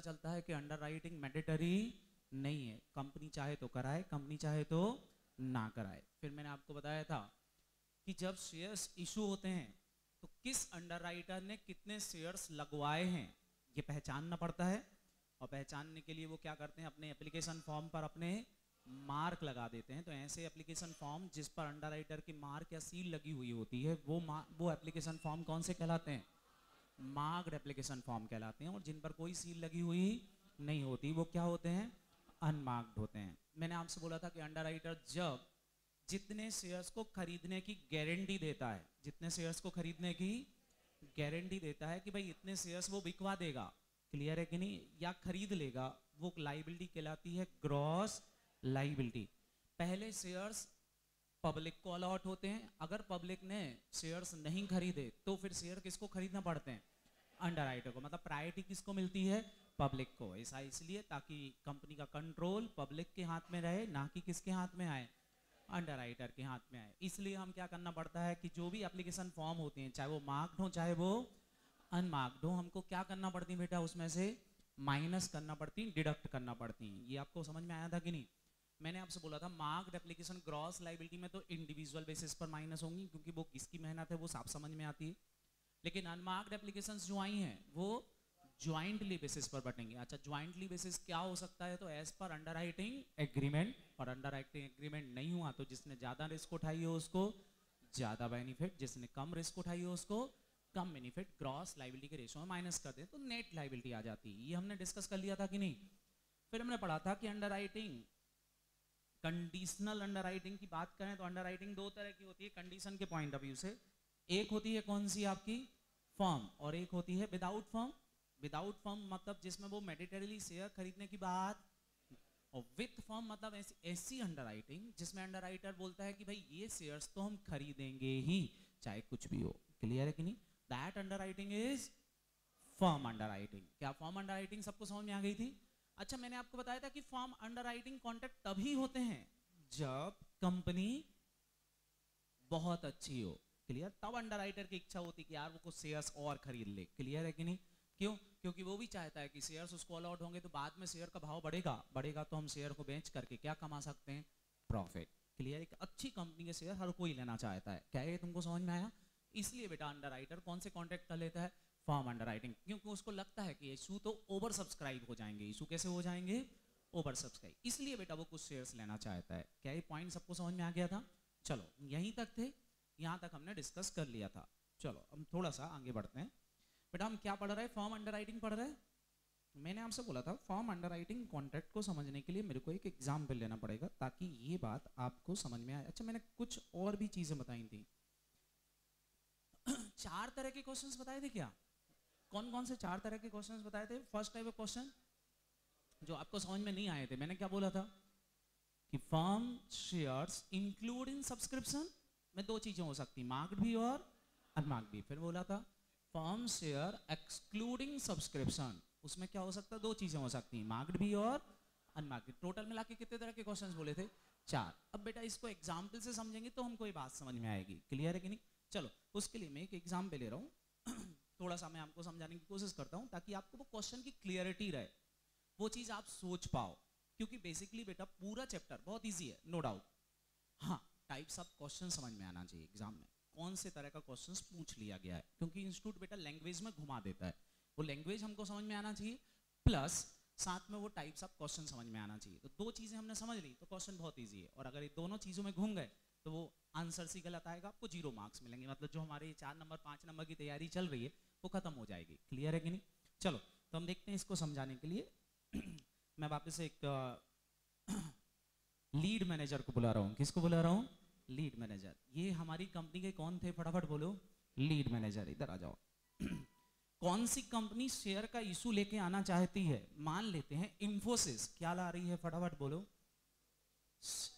चलता है कि अंडर राइटिंग मैंडेटरी नहीं है। कंपनी चाहे तो कराए कंपनी चाहे तो ना कराए। फिर मैंने आपको बताया था कि जब शेयर्स इशू होते हैं तो किस अंडर राइटर ने कितने शेयर्स लगवाए हैं, ये पहचानना पड़ता है। और पहचानने के लिए वो क्या करते हैं, अपने एप्लीकेशन फॉर्म पर अपने मार्क लगा देते हैं। तो ऐसे एप्लीकेशन फॉर्म जिस पर अंडर राइटर की मार्क या सील लगी हुई होती है, वो वो एप्लीकेशन फॉर्म कौन से कहलाते हैं? मार्क्ड एप्लीकेशन फॉर्म कहलाते हैं और जिन पर कोई सील लगी हुई नहीं होती, वो क्या होते हैं? अनमार्क्ड होते हैं। मैंने आपसे बोला था कि अंडर राइटर जब जितने शेयर्स को खरीदने की गारंटी देता है, जितने शेयर्स को खरीदने की गारंटी देता है कि भाई इतने शेयर्स वो बिकवा देगा क्लियर है कि नहीं? या खरीद लेगा, वो लाइबिलिटी कहलाती है ग्रॉस लाइबिलिटी पहले शेयर्स पब्लिक को अलॉट होते हैं, अगर पब्लिक ने शेयर्स नहीं खरीदे तो फिर शेयर किसको खरीदना पड़ते हैं? अंडर को मतलब प्रायोरिटी किसको मिलती है? पब्लिक को, ऐसा इसलिए ताकि कंपनी का कंट्रोल पब्लिक के हाथ में रहे, ना कि किसके हाथ में आए? अंडर के हाथ में आए। इसलिए हम क्या करना पड़ता है कि जो भी एप्लीकेशन फॉर्म होते हैं, चाहे वो मार्क्ड हो, चाहे वो अनमार्क्ड हो, हमको क्या करना पड़ती है बेटा उसमें से? माइनस करना पड़ती डिडक्ट करना पड़ती ये आपको समझ में आया था कि नहीं? मैंने आपसे बोला था मार्क्ड एप्लीकेशन ग्रॉस लाइबिलिटी में तो इंडिविजुअल बेसिस पर माइनस होंगी, क्योंकि वो किसकी मेहनत है, वो साफ़ समझ में आती है। लेकिन अनमार्क्ड एप्लीकेशंस जो आई हैं, वो ज्वाइंटली बेसिस पर बटेंगे। अच्छा ज्वाइंटली बेसिस क्या हो सकता है? तो एज पर अंडर एग्रीमेंट और अंडर एग्रीमेंट नहीं हुआ तो जिसने ज़्यादा रिस्क उठाई हो उसको ज़्यादा बेनिफिट जिसने कम रिस्क उठाई हो उसको कम बेनिफिट ग्रॉस लाइबिलिटी के रेशो में माइनस कर दे तो नेट लाइबिलिटी आ जाती है। ये हमने डिस्कस कर लिया था कि नहीं? फिर हमने पढ़ा था कि अंडर कंडीशनल अंडर राइटिंग की बात करें तो अंडर राइटिंग दो तरह की होती है कंडीशन के पॉइंट ऑफ़ व्यू से। एक होती है कौन सी आपकी? फॉर्म और एक होती है विदाउट फॉर्म विदाउट फॉर्म मतलब जिसमें वो मेडिटरली शेयर खरीदने की बात। और विथ फॉर्म मतलब ऐसी ऐसी अंडर राइटिंग जिसमें अंडर राइटर बोलता है कि भाई, ये शेयर्स तो हम खरीदेंगे ही, चाहे कुछ भी हो। क्लियर है कि नहीं? That underwriting is firm underwriting क्या फॉर्म अंडर राइटिंग सबको समझ में आ गई थी? अच्छा मैंने आपको बताया था कि फॉर्म अंडर राइटिंग कॉन्ट्रैक्ट तभी होते हैं जब कंपनी बहुत अच्छी हो। क्लियर? तब अंडर राइटर की इच्छा होती है कि यार वो कुछ शेयर्स और खरीद ले। क्लियर है कि नहीं? क्यों? क्योंकि वो भी चाहता है कि शेयर्स उसको अलॉट होंगे तो बाद में शेयर का भाव बढ़ेगा। बढ़ेगा तो हम शेयर को बेच करके क्या कमा सकते हैं? Profit clear? एक अच्छी कंपनी के शेयर हर कोई लेना चाहता है। क्या ये तुमको समझ में आया? इसलिए बेटा अंडर राइटर कौन से कॉन्ट्रैक्ट कर लेता है? फॉर्म अंडर राइटिंग क्योंकि उसको लगता है कि इशू तो ओवर सब्सक्राइब हो जाएँगे। इशू कैसे हो जाएँगे? ओवर सब्सक्राइब इसलिए बेटा वो कुछ शेयर्स लेना चाहता है। क्या ये पॉइंट सबको समझ में आ गया था? चलो, यहीं तक थे। यहाँ तक हमने डिस्कस कर लिया था। चलो, हम थोड़ा सा आगे बढ़ते हैं। बेटा, हम क्या पढ़ रहे हैं? फॉर्म अंडर पढ़ रहे हैं? मैंने आपसे बोला था फॉर्म अंडर राइटिंग कॉन्ट्रैक्ट को समझने के लिए मेरे को एक एग्ज़ाम्पल लेना पड़ेगा, ताकि ये बात आपको समझ में आए। अच्छा मैंने कुछ और भी चीज़ें बताई थी। चार तरह के क्वेश्चंस बताए थे क्या? कौन कौन से चार तरह के क्वेश्चंस बताए थे? फ़र्स्ट टाइप ऑफ़ क्वेश्चन जो आपको समझ में नहीं आए थे, मैंने क्या बोला था? कि firm shares include in subscription में दो चीज़ें हो सकती मार्क्ड भी और अनमार्क्ड भी। फिर बोला था फर्म शेयर एक्सक्लूडिंग सब्सक्रिप्शन उसमें क्या हो सकता? है दो चीज़ें हो सकती हैं मार्क्ड भी और अनमार्क्ड टोटल मिला के कितने तरह के क्वेश्चंस बोले थे? चार। अब बेटा इसको एग्ज़ाम्पल से समझेंगे तो हमको ये बात समझ में आएगी। क्लियर है कि नहीं? चलो, उसके लिए मैं एक एग्ज़ाम्पल ले रहा हूँ। थोड़ा सा मैं आपको समझाने की कोशिश करता हूँ ताकि आपको वो क्वेश्चन की क्लियरिटी रहे। वो चीज़ आप सोच पाओ। क्योंकि बेसिकली बेटा पूरा चैप्टर बहुत ईजी है नो डाउट हाँ टाइप्स ऑफ़ क्वेश्चन समझ में आना चाहिए एग्ज़ाम में। कौन से तरह का क्वेश्चन पूछ लिया गया है? क्योंकि इंस्टीट्यूट बेटा लैंग्वेज में घुमा देता है। वो लैंग्वेज हमको समझ में आना चाहिए प्लस साथ में वो टाइप्स ऑफ़ क्वेश्चन समझ में आना चाहिए। तो दो चीज़ें हमने समझ ली तो क्वेश्चन बहुत ईजी है। और अगर ये दोनों चीज़ों में घूम गए तो वो आंसर सी गलत आएगा, आपको ज़ीरो मार्क्स मिलेंगे। मतलब जो हमारे चार नंबर पाँच नंबर की तैयारी चल रही है वो खत्म हो जाएगी। क्लियर है कि नहीं? चलो तो हम देखते हैं इसको समझाने के लिए। मैं वापस एक लीड मैनेजर को बुला रहा हूँ। किसको बुला रहा हूँ? लीड मैनेजर ये हमारी कंपनी के कौन थे? फटाफट बोलो। लीड मैनेजर इधर आ जाओ। कौन सी कंपनी शेयर का इशू लेके आना चाहती है? मान लेते हैं इंफोसिस क्या ला रही है? फटाफट बोलो।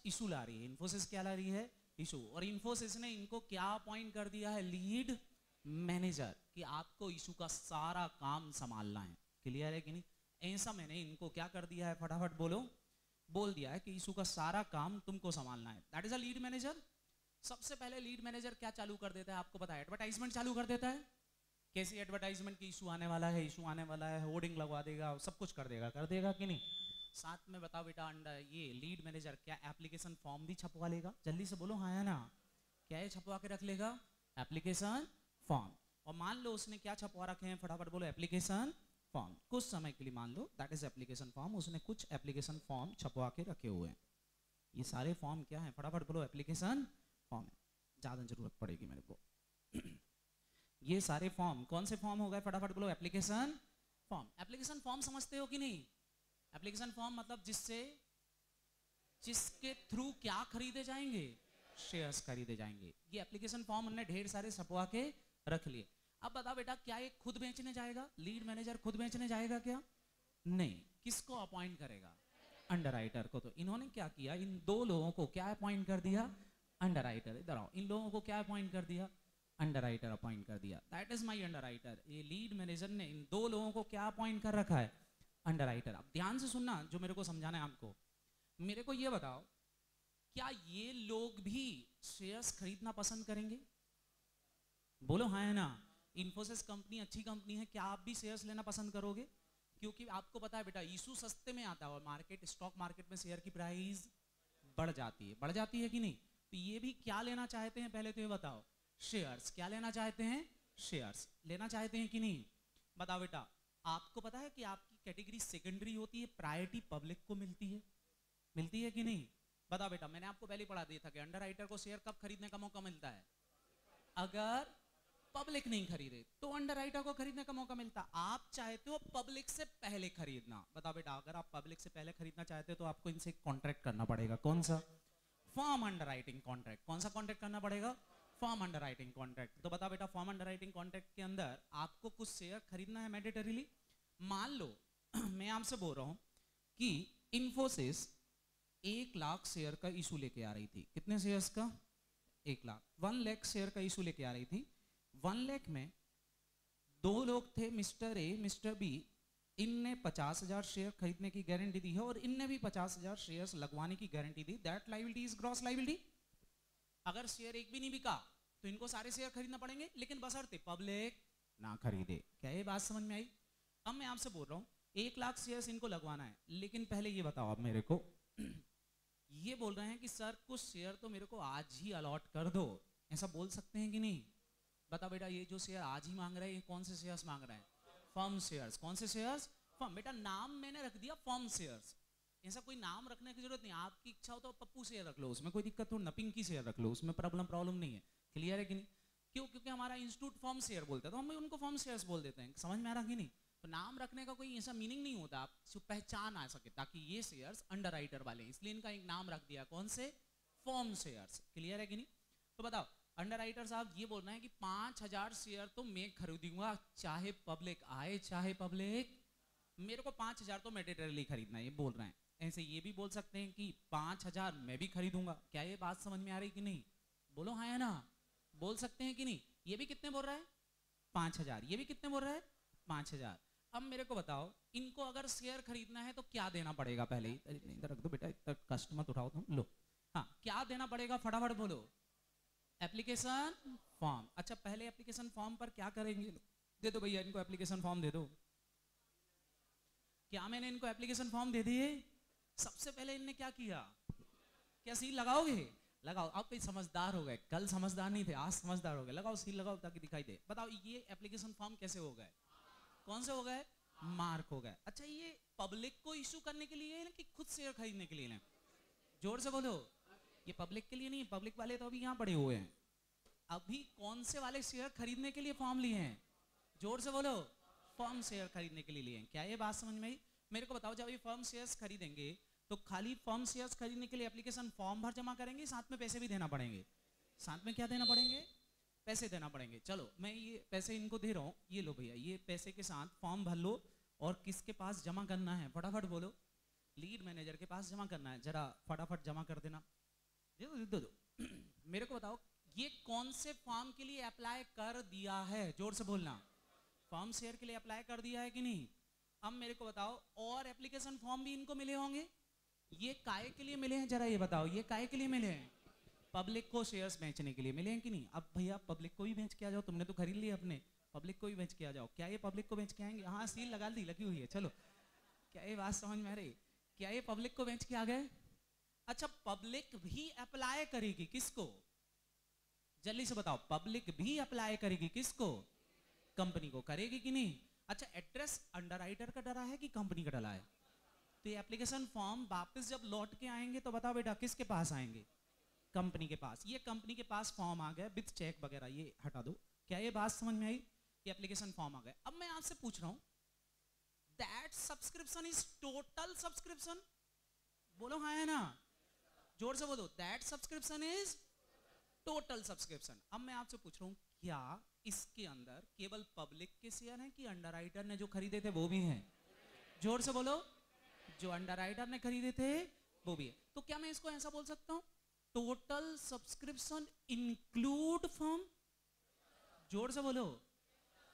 इशू ला रही है। इंफोसिस क्या ला रही है? इशू और इंफोसिस ने इनको क्या अपॉइंट कर दिया है? लीड मैनेजर कि आपको इशू का सारा काम संभालना है। क्लियर है कि नहीं? ऐसा मैंने इनको क्या कर दिया है? फटाफट बोलो। बोल दिया है कि इशू का सारा काम तुमको संभालना है। That is a lead manager सबसे पहले लीड मैनेजर क्या चालू कर देता है? आपको पता है। एडवर्टाइजमेंट चालू कर देता है। कैसी एडवर्टाइजमेंट की इशू आने वाला है इशू आने वाला है होर्डिंग लगवा देगा, सब कुछ कर देगा। कर देगा कि नहीं? साथ में बताओ बेटा, अंडा, ये लीड मैनेजर क्या एप्लीकेशन फॉर्म भी छपवा लेगा? जल्दी से बोलो हाँ ना? क्या ये छपवा के रख लेगा? एप्लीकेशन फॉर्म और मान लो उसने क्या छपवा रखे हैं? फटाफट बोलो एप्लीकेशन फॉर्म कुछ समय के लिए मान लो दैट इज़ एप्लीकेशन फॉर्म उसने कुछ एप्लीकेशन फॉर्म छपवा के रखे हुए हैं। ये सारे फॉर्म क्या है? फटाफट बोलो एप्लीकेशन फॉर्म ज़्यादा ज़रूरत पड़ेगी मेरे को। ये सारे फॉर्म कौन से फॉर्म हो गए? फटाफट बोलो एप्लीकेशन फॉर्म एप्लीकेशन फॉर्म समझते हो कि नहीं? एप्लीकेशन फॉर्म मतलब जिससे, जिसके थ्रू क्या खरीदे जाएँगे? शेयर्स खरीदे जाएँगे। ये एप्लीकेशन फॉर्म हमने ढेर सारे छपवा के रख लिए। अब बताओ बेटा, क्या ये खुद बेचने जाएगा? लीड मैनेजर खुद बेचने जाएगा क्या? नहीं। किसको अपॉइंट करेगा? अंडर को। तो इन्होंने क्या किया? इन दो लोगों को क्या अपॉइंट कर दिया? अंडर इधर आओ। इन लोगों को क्या अपॉइंट कर दिया? अंडर अपॉइंट कर दिया। दैट इज़ माई अंडर ये लीड मैनेजर ने इन दो लोगों को क्या अपॉइंट कर रखा है? अंडर अब ध्यान से सुनना, जो मेरे को समझाना है आपको। मेरे को ये बताओ, क्या ये लोग भी शेयर्स खरीदना पसंद करेंगे? बोलो हाँ है ना? इन्फोसिस कंपनी अच्छी कंपनी है, क्या आप भी शेयर्स लेना पसंद करोगे? क्योंकि आपको पता है बेटा इशू सस्ते में आता है और मार्केट स्टॉक मार्केट में शेयर की प्राइस बढ़ जाती है। बढ़ जाती है कि नहीं? तो ये भी क्या लेना चाहते हैं? पहले तो ये बताओ। शेयर्स क्या लेना चाहते हैं? शेयर्स लेना चाहते हैं कि नहीं? बताओ बेटा, आपको पता है कि आपकी कैटेगरी सेकेंडरी होती है प्रायोरिटी पब्लिक को मिलती है। मिलती है कि नहीं? बताओ बेटा, मैंने आपको पहले पढ़ा दिया था कि अंडर को शेयर कब खरीदने का मौका मिलता है। अगर पब्लिक नहीं खरीदे तो अंडर को खरीदने का मौका मिलता। आप चाहते हो पब्लिक से पहले खरीदना। बताओ बेटा, अगर आप पब्लिक से पहले खरीदना चाहते हो तो आपको इनसे कॉन्ट्रैक्ट करना पड़ेगा। कौन सा? फॉर्म अंडर कॉन्ट्रैक्ट कौन सा कॉन्ट्रैक्ट करना पड़ेगा? फॉर्म अंडर राइटिंग कॉन्ट्रैक्ट तो बता बेटा फॉर्म अंडर राइटिंग कॉन्ट्रैक्ट के अंदर आपको कुछ शेयर खरीदना है मैंडेटरीली मान लो, मैं आपसे बोल रहा हूँ कि इन्फोसिस एक लाख शेयर का इशू लेके आ रही थी। कितने शेयर्स का? एक लाख। वन लैख शेयर का इशू लेके आ रही थी। वन लैख में दो लोग थे, मिस्टर ए, मिस्टर बी। इनने पचास हज़ार शेयर खरीदने की गारंटी दी है और इनने भी पचास हज़ार शेयर लगवाने की guarantee the. That liability is gross liability अगर शेयर एक भी नहीं बिका तो इनको सारे शेयर खरीदना पड़ेंगे, लेकिन बसरते पब्लिक ना खरीदे। क्या ये बात समझ में आई? अब मैं आपसे बोल रहा हूँ, एक लाख शेयर इनको लगवाना है, लेकिन पहले ये बताओ आप मेरे को। ये बोल रहे हैं कि, सर, कुछ शेयर तो मेरे को आज ही अलॉट कर दो। ऐसा बोल सकते हैं कि नहीं? बता बेटा, ये जो शेयर आज ही मांग रहे हैं, ये कौन से शेयर्स मांग रहे हैं? Firm shares. कौन से शेयर्स? फर्म। बेटा, नाम मैंने रख दिया फर्म शेयर्स। ऐसा कोई नाम रखने की ज़रूरत नहीं। आपकी इच्छा हो तो पप्पू शेयर रख लो। उसमें कोई दिक्कत हो न पिंकी शेयर रख लो। उसमें प्रॉब्लम प्रॉब्लम नहीं है। क्लियर है कि नहीं? क्यों? क्योंकि हमारा इंस्टीट्यूट फॉर्म शेयर बोलते हैं तो हम उनको फॉर्म शेयर्स बोल देते हैं। समझ में आ रहा कि नहीं? तो नाम रखने का कोई ऐसा मीनिंग नहीं होता। आप पहचान आ सके, ताकि ये शेयर्स अंडर वाले इसलिए इनका एक नाम रख दिया। कौन से? Form shares. क्लियर है कि नहीं? तो बताओ अंडर राइटर साहब ये बोल रहे हैं कि पाँच हज़ार शेयर तो मैं खरीदूँगा, चाहे पब्लिक आए, चाहे पब्लिक मेरे को पाँच हज़ार तो मेडिटरली खरीदना है, ये बोल रहे हैं। ऐसे ये भी बोल सकते हैं कि पाँच हज़ार मैं भी खरीदूँगा। क्या ये बात समझ में आ रही कि नहीं? बोलो हाँ ना? बोल सकते हैं कि नहीं? ये भी कितने बोल रहा है? पाँच हज़ार। ये भी कितने बोल रहा है? पाँच हज़ार। अब मेरे को बताओ, इनको अगर शेयर खरीदना है तो क्या देना पड़ेगा पहले इधर रख दो बेटा इतना कस्टमर उठाओ तुम। लो। हाँ क्या देना पड़ेगा? फटाफट बोलो। एप्लीकेशन फॉर्म अच्छा पहले एप्लीकेशन फॉर्म पर क्या करेंगे दे दो भैया, इनको एप्लीकेशन फॉर्म दे दो। क्या मैंने इनको एप्लीकेशन फॉर्म दे दिए? सबसे पहले इनने क्या किया? क्या सील लगाओगे? लगाओ। अब कोई समझदार हो गए। कल समझदार नहीं थे, आज समझदार हो गए। लगाओ, सील लगाओ ताकि दिखाई दे। बताओ, ये एप्लीकेशन फॉर्म कैसे हो गए? कौन से हो गए? मार्क हो गए। अच्छा ये पब्लिक को इशू करने के लिए कि खुद शेयर खरीदने के लिए ज़ोर से बोलो। ये पब्लिक के लिए नहीं पब्लिक वाले तो अभी यहाँ पड़े हुए हैं। अभी कौन से वाले शेयर खरीदने के लिए फॉर्म लिए हैं? ज़ोर से बोलो। फॉर्म शेयर खरीदने के लिए लिए क्या ये बात समझ में आई? मेरे को बताओ, जब ये फॉर्म शेयर्स खरीदेंगे तो खाली फॉर्म शेयर्स खरीदने के लिए एप्लीकेशन फॉर्म भर जमा करेंगे, साथ में पैसे भी देना पड़ेंगे? साथ में क्या देना पड़ेंगे? पैसे देना पड़ेंगे। चलो, मैं ये पैसे इनको दे रहा हूँ। ये लो भैया, ये पैसे के साथ फॉर्म भर लो और किसके पास जमा करना है? फटाफट बोलो। लीड मैनेजर के पास जमा करना है। जरा फटाफट जमा कर देना। मेरे को बताओ, ये कौन से फॉर्म के लिए अप्लाई कर दिया है? ज़ोर से बोलना। फॉर्म शेयर के लिए अप्लाई कर दिया है कि नहीं? अब मेरे को बताओ, और एप्लीकेशन फॉर्म भी इनको मिले होंगे? ये काय के लिए मिले हैं? जरा ये बताओ, ये काय के लिए मिले हैं? पब्लिक को शेयर्स बेचने के लिए मिले हैं कि नहीं? अब भैया पब्लिक को ही बेच के आ जाओ, तुमने तो खरीद लिया अपने। पब्लिक को भी बेच के आ जाओ। क्या ये पब्लिक को बेच के आएँगे? हाँ सील लगा दी, लगी हुई है, चलो। क्या ये बात समझ में आ रही? क्या ये पब्लिक को बेच के आ गए? अच्छा पब्लिक भी अप्लाई करेगी किसको? जल्दी से बताओ पब्लिक भी अप्लाई करेगी किसको? कंपनी को, करेगी कि नहीं? अच्छा एड्रेस अंडर राइटर का डरा है कि कंपनी का डरा है? तो ये एप्लीकेशन फॉर्म वापस जब लौट के आएँगे तो बताओ बेटा, किसके पास आएँगे? कंपनी के पास। ये कंपनी के पास फॉर्म आ गया विथ चेक वगैरह, ये हटा दो। क्या ये बात समझ में आई? ये एप्लीकेशन फॉर्म आ गया। अब मैं आपसे पूछ रहा हूँ that subscription is total subscription बोलो हाँ है ना? ज़ोर से बोलो that subscription is total subscription अब मैं आपसे पूछ रहा हूँ, क्या इसके अंदर केवल पब्लिक के शेयर हैं कि अंडर राइटर ने जो खरीदे थे, वो भी हैं? ज़ोर से बोलो, जो अंडर राइटर ने खरीदे थे, वो भी है। तो क्या मैं इसको ऐसा बोल सकता हूँ? टोटल सब्सक्रिप्शन इंक्लूड फॉर्म ज़ोर से बोलो,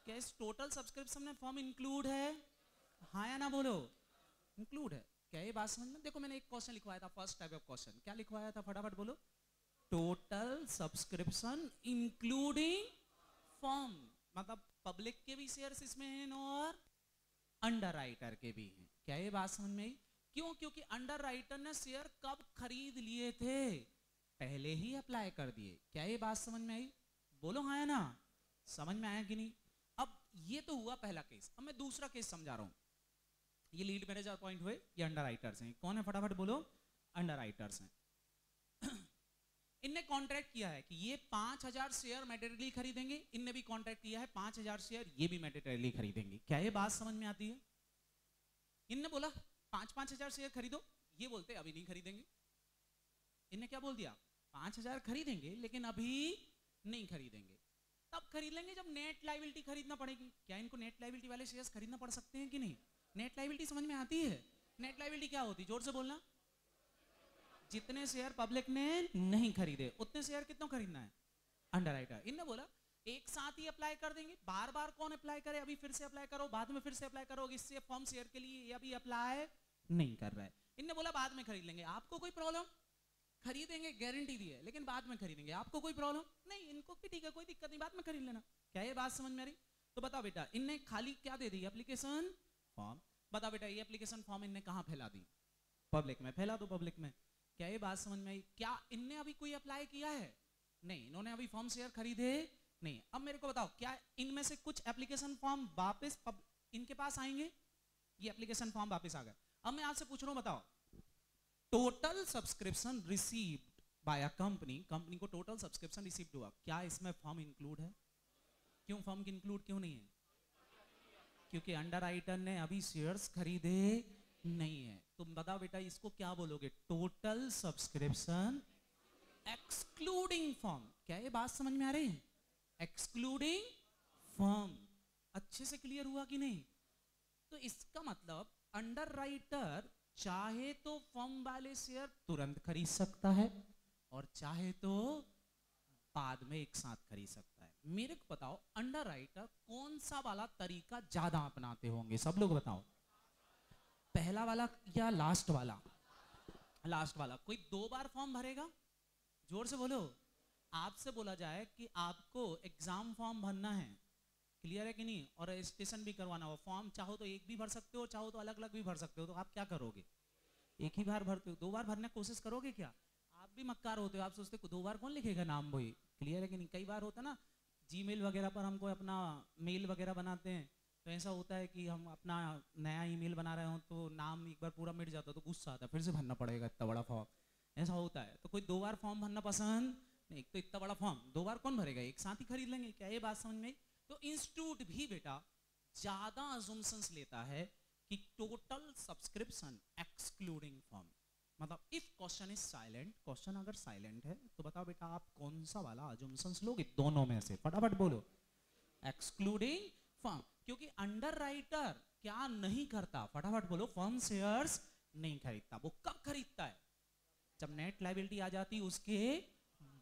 क्या इस टोटल सब्सक्रिप्शन में फॉर्म इंक्लूड है? हाँ या ना बोलो इंक्लूड है। क्या ये बात समझ में? देखो, मैंने एक क्वेश्चन लिखवाया था फ़र्स्ट टाइप ऑफ़ क्वेश्चन क्या लिखवाया था? फटाफट बोलो। टोटल सब्सक्रिप्शन इंक्लूडिंग फॉर्म मतलब पब्लिक के भी शेयर्स इसमें हैं और अंडर राइटर के भी हैं। क्या ये बात समझ में क्यों? क्योंकि अंडर राइटर ने शेयर कब खरीद लिए थे? पहले ही अप्लाई कर दिए। क्या ये बात समझ में आई? बोलो हाँ ना? समझ में आया कि नहीं? अब ये तो हुआ पहला केस अब मैं दूसरा केस समझा रहा हूँ। ये लीड मैनेजर पॉइंट हुए, ये अंडर राइटर्स हैं। कौन है फटाफट बोलो? अंडर राइटर्स हैं। इनने कॉन्ट्रैक्ट किया है कि ये पाँच हज़ार शेयर मेटेरियली खरीदेंगे। इनने भी कॉन्ट्रैक्ट किया है, पाँच हज़ार शेयर ये भी मेटेरियली खरीदेंगे। क्या ये बात समझ में आती है? इनने बोला, पाँच पाँच हज़ार शेयर खरीदो। ये बोलते, अभी नहीं खरीदेंगे। इनने क्या बोल दिया? पाँच हज़ार खरीदेंगे, लेकिन अभी नहीं खरीदेंगे। तब खरीद लेंगे जब नेट लाइबिलिटी खरीदना पड़ेगी। क्या इनको नेट लाइबिलिटी वाले शेयर खरीदना पड़ सकते हैं कि नहीं? नेट लाइबिलिटी समझ में आती है? नेट लाइबिलिटी क्या होती? ज़ोर से बोलना। जितने शेयर पब्लिक ने नहीं खरीदे, उतने शेयर कितनों खरीदना है? अंडर इनने बोला, एक साथ ही अप्लाई कर देंगे। बार बार कौन अप्लाई करे? अभी फिर से अप्लाई करो, बाद में फिर से अप्लाई करो, इससे फॉर्म शेयर के लिए अभी अप्लाई नहीं कर रहा है। इनने बोला, बाद में खरीद लेंगे। आपको कोई प्रॉब्लम खरीदेंगे गारंटी दी है, लेकिन बाद में खरीदेंगे। आपको कोई प्रॉब्लम नहीं, इनको भी ठीक है, कोई दिक्कत नहीं, बाद में खरीद लेना। क्या ये बात समझ में आ रही? तो बताओ बेटा, इनने खाली क्या दे दी? एप्लीकेशन फॉर्म बताओ बेटा, ये एप्लीकेशन फॉर्म इनने कहाँ फैला दी? पब्लिक में। फैला दो पब्लिक में। क्या ये बात समझ में आई? क्या इनने अभी कोई अप्लाई किया है? नहीं, इन्होंने अभी फॉर्म शेयर खरीदे? नहीं। अब मेरे को बताओ, क्या इनमें से कुछ एप्लीकेशन फॉर्म वापस इनके पास आएँगे? ये एप्लीकेशन फॉर्म वापस आ गए। अब मैं आपसे पूछ रहा हूँ, बताओ। Total subscription received by a company company को टोटल सब्सक्रिप्शन रिसीव्ड हुआ। क्या इसमें फॉर्म इंक्लूड है? क्यों फॉर्म इंक्लूड क्यों नहीं है? क्योंकि अंडर राइटर ने अभी शेयर्स खरीदे नहीं है। तुम बताओ बेटा, इसको क्या बोलोगे? टोटल सब्सक्रिप्शन एक्सक्लूडिंग फॉर्म क्या ये बात समझ में आ रही है? एक्सक्लूडिंग फॉर्म अच्छे से क्लियर हुआ कि नहीं? तो इसका मतलब अंडर राइटर चाहे तो फॉर्म वाले शेयर तुरंत खरीद सकता है और चाहे तो बाद में एक साथ खरीद सकता है। मेरे को बताओ अंडर राइटर कौन सा वाला तरीका ज़्यादा अपनाते होंगे? सब लोग बताओ। पहला वाला या लास्ट वाला? लास्ट वाला। कोई दो बार फॉर्म भरेगा? ज़ोर से बोलो। आपसे बोला जाए कि आपको एग्ज़ाम फॉर्म भरना है। क्लियर है कि नहीं? और रजिस्ट्रेशन भी करवाना हो। फॉर्म चाहो तो एक भी भर सकते हो, चाहो तो अलग अलग भी भर सकते हो। तो आप क्या करोगे? एक ही बार भरते हो। दो बार भरने की कोशिश करोगे क्या? आप भी मक्कार होते हो। आप सोचते हो दो बार कौन लिखेगा नाम? वही। क्लियर है कि नहीं? कई बार होता ना जी वगैरह पर हमको अपना मेल वगैरह बनाते हैं। तो ऐसा होता है कि हम अपना नया ईमेल बना रहे हो तो नाम एक बार पूरा मिट जाता है तो गुस्सा आता है, फिर से भरना पड़ेगा इतना बड़ा फॉर्म ऐसा होता है। तो कोई दो बार फॉर्म भरना पसंद? नहीं तो इतना बड़ा फॉर्म दो बार कौन भरेगा? एक साथ ही खरीद लेंगे क्या? ये बात समझ में तो इंस्टीट्यूट भी बेटा, ज़्यादा लेता है कि टोटल सब्सक्रिप्शन एक्सक्लूडिंग फॉर्म मतलब if question is silent question अगर साइलेंट है तो बताओ बेटा आप कौन सा वाला अजम्पन्स लोगे दोनों में से? फटाफट बोलो। एक्सक्लूडिंग फॉर्म क्योंकि अंडर राइटर क्या नहीं करता? फटाफट बोलो फर्म शेयर्स नहीं खरीदता। वो कब खरीदता है? जब नेट लाइबिलिटी आ जाती उसके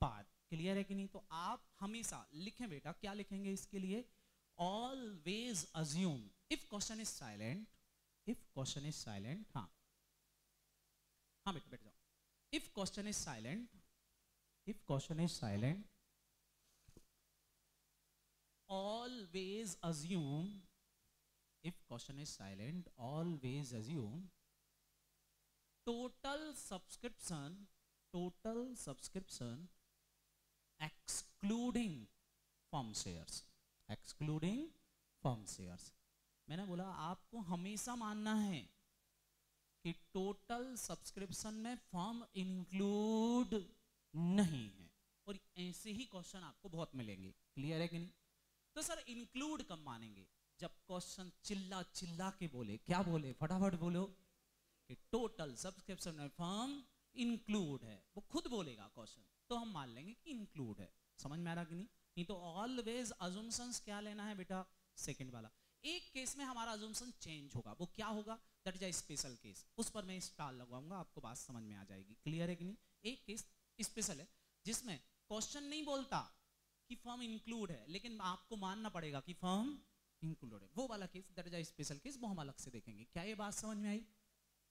बाद। क्लियर है कि नहीं? तो आप हमेशा लिखें बेटा, क्या लिखेंगे इसके लिए? Always assume if question is silent if question is silent हाँ हाँ बेटा बैठ जाओ। If question is silent if question is silent always assume if question is silent always assume total subscription total subscription excluding firm shares excluding firm shares मैंने बोला आपको हमेशा मानना है। कि टोटल सब्सक्रिप्शन में फॉर्म इंक्लूड नहीं है। और ऐसे ही क्वेश्चन आपको बहुत मिलेंगे। क्लियर है कि नहीं? तो सर इंक्लूड कब मानेंगे? जब क्वेश्चन चिल्ला चिल्ला के बोले। क्या बोले? फटाफट बोलो कि टोटल सब्सक्रिप्शन में फर्म इंक्लूड है। वो खुद बोलेगा क्वेश्चन तो हम मान लेंगे कि इंक्लूड है। समझ में आ रहा कि नहीं? नहीं तो ऑलवेज अजम्पन्स क्या लेना है बेटा? सेकंड वाला। एक केस में हमारा अजम्पन चेंज होगा। वो क्या होगा? That is a special case उस पर मैं स्टार लगवाऊँगा, आपको बात समझ में आ जाएगी. क्लियर है कि नहीं? एक केस स्पेशल है, जिसमें क्वेश्चन नहीं बोलता कि फर्म इंक्लूड है, लेकिन आपको मानना पड़ेगा कि फर्म इंक्लूड है. वो वाला case that is a special case वो हम अलग से देखेंगे. क्या ये बात समझ में आई?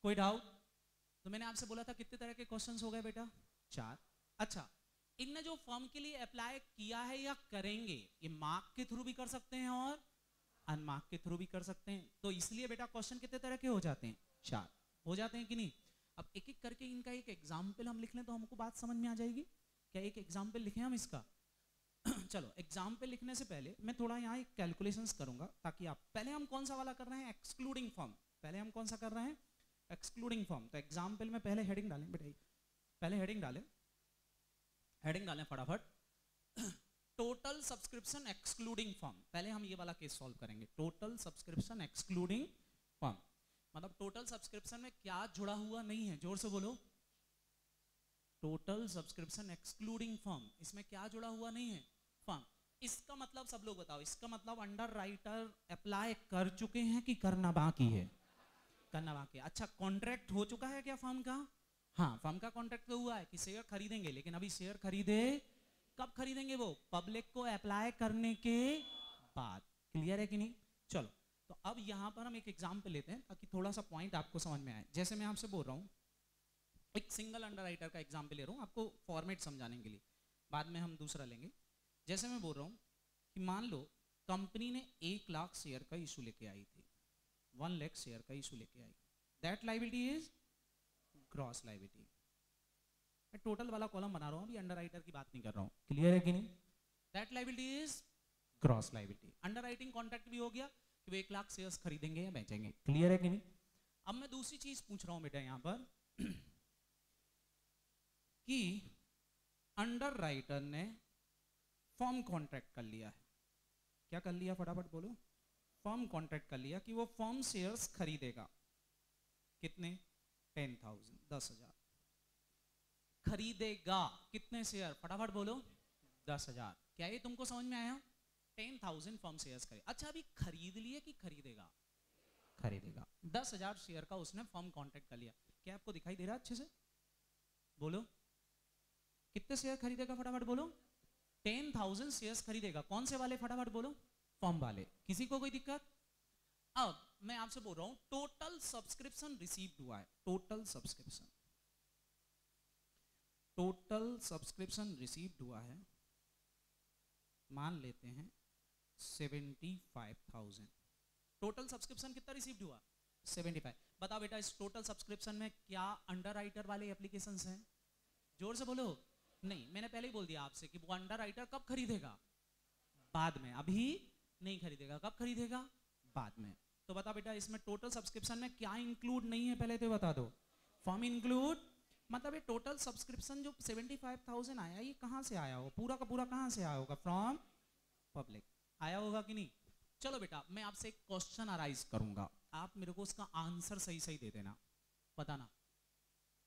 कोई डाउट तो मैंने आपसे बोला था कितने तरह के क्वेश्चंस हो गए बेटा? चार. अच्छा इनने जो फर्म के लिए अप्लाई किया है या करेंगे, ये मार्क के थ्रू भी कर सकते हैं और अनमार्क के थ्रू भी कर सकते हैं। तो इसलिए बेटा क्वेश्चन कितने तरह के हो जाते हैं? चार। हो जाते हैं कि नहीं? अब एक एक करके इनका एक एग्ज़ाम्पल हम लिख लें तो हमको बात समझ में आ जाएगी। क्या एक एग्ज़ाम्पल लिखें हम इसका? चलो एग्ज़ाम्पल लिखने से पहले मैं थोड़ा यहाँ एक कैलकुलेशंस करूँगा ताकि आप पहले हम कौन सा वाला कर रहे हैं? एक्सक्लूडिंग फॉर्म पहले हम कौन सा कर रहे हैं? एक्सक्लूडिंग फॉर्म तो एग्ज़ाम्पल में पहले हेडिंग डालें, बेटा पहले हेडिंग डालें। हेडिंग डालें फटाफट। टोटल सब्सक्रिप्शन एक्सक्लूडिंग फॉर्म पहले हम ये वाला केस सॉल्व करेंगे. टोटल सब्सक्रिप्शन एक्सक्लूडिंग फॉर्म मतलब टोटल सब्सक्रिप्शन में क्या जुड़ा हुआ नहीं है? ज़ोर से बोलो. टोटल सब्सक्रिप्शन एक्सक्लूडिंग फॉर्म इसमें क्या जुड़ा हुआ नहीं है? फॉर्म इसका मतलब सब लोग बताओ. इसका मतलब अंडर राइटर अप्लाई कर चुके हैं कि करना बाकी है? करना बाकी है. अच्छा कॉन्ट्रैक्ट हो चुका है क्या फॉर्म का? हाँ फॉर्म का कॉन्ट्रैक्ट तो हुआ है. कि शेयर खरीदेंगे, लेकिन अभी शेयर खरीदे कब खरीदेंगे वो? पब्लिक को अप्लाई करने के बाद। क्लियर है कि नहीं? चलो तो अब यहाँ पर हम एक एग्ज़ाम्पल लेते हैं, ताकि थोड़ा सा पॉइंट आपको समझ में आए। जैसे मैं आपसे बोल रहा हूँ, एक सिंगल अंडर का एग्ज़ाम्पल ले रहा हूँ, आपको फॉर्मेट समझाने के लिए। बाद में हम दूसरा लेंगे। जैसे मैं बोल रहा हूँ कि मान लो कंपनी ने एक लाख शेयर का इशू लेके आई थी। वन लैख शेयर का इशू लेके आई। That liability is gross liability मैं टोटल वाला कॉलम बना रहा हूँ अभी अंडर राइटर की बात नहीं कर रहा हूँ। क्लियर है कि नहीं? That liability is gross liability underwriting contract भी हो गया कि वो एक लाख शेयर्स खरीदेंगे या बेचेंगे। क्लियर है कि नहीं? अब मैं दूसरी चीज़ पूछ रहा हूँ बेटा यहाँ पर कि अंडर राइटर ने फॉर्म कॉन्ट्रैक्ट कर लिया है। क्या कर लिया? फटाफट बोलो। फॉर्म कॉन्ट्रैक्ट कर लिया कि वो फॉर्म शेयर्स खरीदेगा। कितने? टेन थाउज़ेंड दस हज़ार। खरीदेगा। कितने शेयर फटाफट बोलो। दस हज़ार। क्या ये तुमको समझ में आया? टेन थाउज़ेंड फर्म शेयर खरीद अच्छा अभी खरीद लिए कि खरीदेगा? खरीदेगा। दस हज़ार शेयर का उसने फर्म कॉन्ट्रैक्ट कर लिया। क्या आपको दिखाई दे रहा है अच्छे से? बोलो। कितने शेयर खरीदेगा? फटाफट बोलो। टेन थाउज़ेंड शेयर खरीदेगा। कौन से वाले? फटाफट बोलो। फॉर्म वाले। किसी को कोई दिक्कत? अब मैं आपसे बोल रहा हूँ टोटल सब्सक्रिप्शन रिसीव हुआ है। Total subscription total subscription received हुआ है, मान लेते हैं, seventy five thousand. Total subscription कितना रिसीव्ड हुआ? Seventy five. बताओ बेटा, इस टोटल सब्सक्रिप्शन में क्या अंडर राइटर वाले एप्लीकेशन हैं? ज़ोर से बोलो। नहीं, मैंने पहले ही बोल दिया आपसे कि वो अंडर राइटर कब खरीदेगा? बाद में। अभी नहीं खरीदेगा। कब खरीदेगा? बाद में। तो बता बेटा, इसमें टोटल सब्सक्रिप्शन में क्या इंक्लूड नहीं है? पहले तो बता दो। फॉर्म इंक्लूड मतलब ये टोटल सब्सक्रिप्शन जो 75,000 आया ये कहाँ से आया होगा? पूरा का पूरा कहाँ से आया होगा? फ्रॉम पब्लिक आया होगा कि नहीं? चलो बेटा मैं आपसे एक क्वेश्चन अराइज करूँगा। आप मेरे को उसका आंसर सही सही दे देना। बताना।